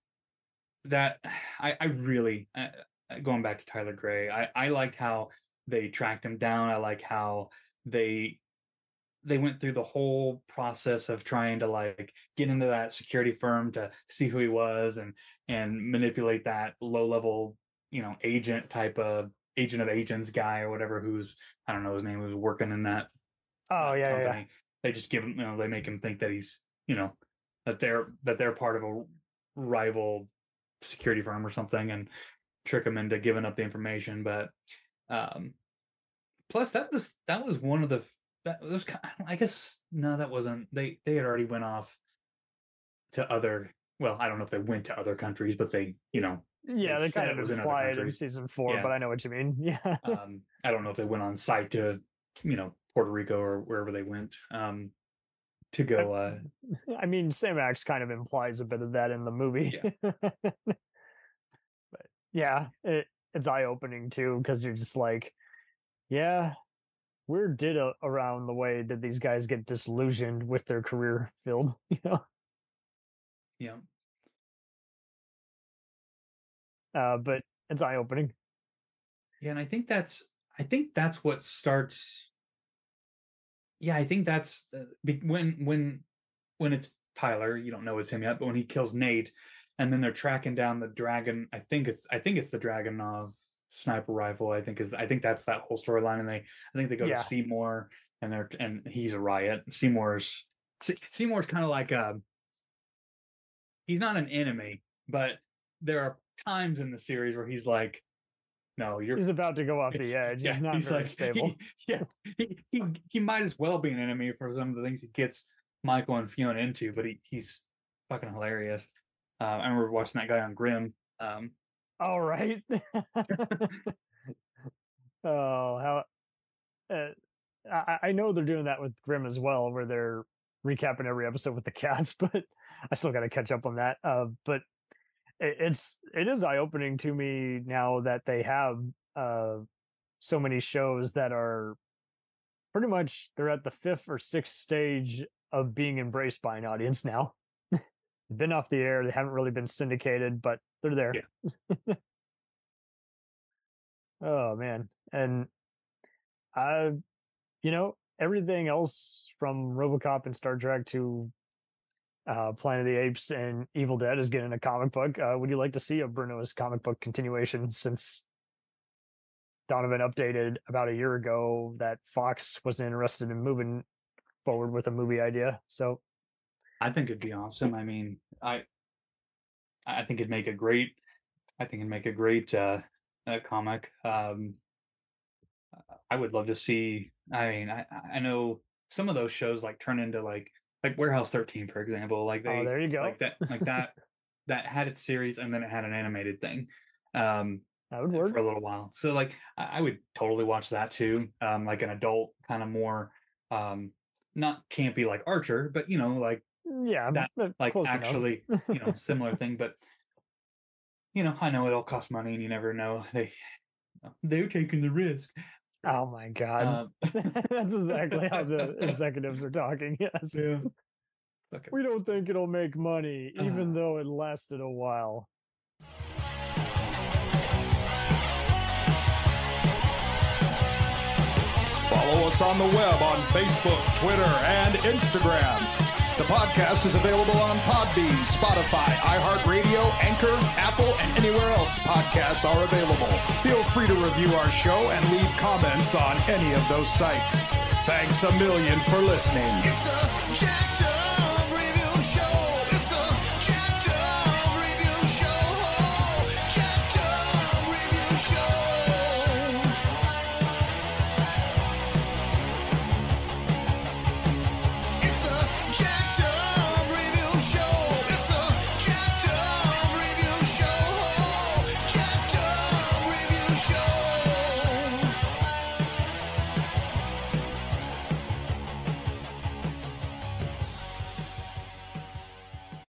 [SPEAKER 3] that, I I really uh, uh, going back to Tyler Gray, I I liked how they tracked him down. I like how they they went through the whole process of trying to like get into that security firm to see who he was and and manipulate that low level you know agent type of agent of agents guy or whatever who's i don't know his name who's working in that
[SPEAKER 2] oh yeah, yeah, yeah.
[SPEAKER 3] they just give him you know they make him think that he's you know that they're that they're part of a rival security firm or something and trick him into giving up the information but um plus that was that was one of the that was i guess no that wasn't they they had already went off to other well i don't know if they went to other countries but they you know
[SPEAKER 2] Yeah,
[SPEAKER 3] They
[SPEAKER 2] they kind of
[SPEAKER 3] was in
[SPEAKER 2] implied in
[SPEAKER 3] countries.
[SPEAKER 2] season four,
[SPEAKER 3] Yeah.
[SPEAKER 2] but I know what you mean. Yeah.
[SPEAKER 3] um i don't know if they went on site to you know puerto rico or wherever they went um to go uh
[SPEAKER 2] I mean, Sam Axe kind of implies a bit of that in the movie. but yeah, it, it's eye opening too because you're just like, yeah, where did a, around the way did these guys get disillusioned with their career field? You know,
[SPEAKER 3] yeah
[SPEAKER 2] uh, but it's eye opening.
[SPEAKER 3] Yeah, and I think that's I think that's what starts. Yeah, I think that's uh, when when when it's Tyler. You don't know it's him yet, but when he kills Nate, and then they're tracking down the dragon. I think it's I think it's the Dragunov sniper rifle. I think is I think that's that whole storyline, and they I think they go
[SPEAKER 2] Yeah.
[SPEAKER 3] to Seymour, and they're and he's a riot. Seymour's Se- Seymour's kind of like a. He's not an enemy, but there are times in the series where he's like, "No, you're
[SPEAKER 2] He's about to go off the edge. yeah, he's not very stable.
[SPEAKER 3] He, yeah, he, he he might as well be an enemy for some of the things he gets Michael and Fiona into, but he, he's fucking hilarious. Uh, I remember watching that guy on Grimm. Um,
[SPEAKER 2] All right. oh, how uh, I, I know they're doing that with Grimm as well, where they're recapping every episode with the cats, but I still got to catch up on that. Uh, but it, it's it is eye opening to me now that they have uh, so many shows that are pretty much they're at the fifth or sixth stage of being embraced by an audience now. Been off the air, they haven't really been syndicated, but they're there. Oh man. And I you know, everything else from RoboCop and Star Trek to uh Planet of the Apes and Evil Dead is getting a comic book. Uh would you like to see a Burn Notice comic book continuation since Donovan updated about a year ago that Fox was interested in moving forward with a movie idea. So
[SPEAKER 3] I think it'd be awesome. I mean, I I think it'd make a great I think it'd make a great uh, uh comic. Um I would love to see I mean, I I know some of those shows like turn into like like Warehouse 13 for example, like they
[SPEAKER 2] oh there you go.
[SPEAKER 3] like that like that that had its series and then it had an animated thing. Um
[SPEAKER 2] that would work.
[SPEAKER 3] for a little while. So like I, I would totally watch that too. Um like an adult kind of more um not campy like Archer, but you know, like
[SPEAKER 2] Yeah,
[SPEAKER 3] that- like
[SPEAKER 2] close
[SPEAKER 3] actually you know similar thing but you know i know it all costs money and you never know they they're taking the risk
[SPEAKER 2] Oh my god.
[SPEAKER 3] um,
[SPEAKER 2] That's exactly how the executives are talking. Yes.
[SPEAKER 3] yeah Okay.
[SPEAKER 2] We don't think it'll make money, even
[SPEAKER 3] Uh.
[SPEAKER 2] though it lasted a while.
[SPEAKER 8] Follow us on the web on Facebook, Twitter, and Instagram. The podcast is available on Podbean, Spotify, iHeartRadio, Anchor, Apple, and anywhere else podcasts are available. Feel free to review our show and leave comments on any of those sites. Thanks a million for listening.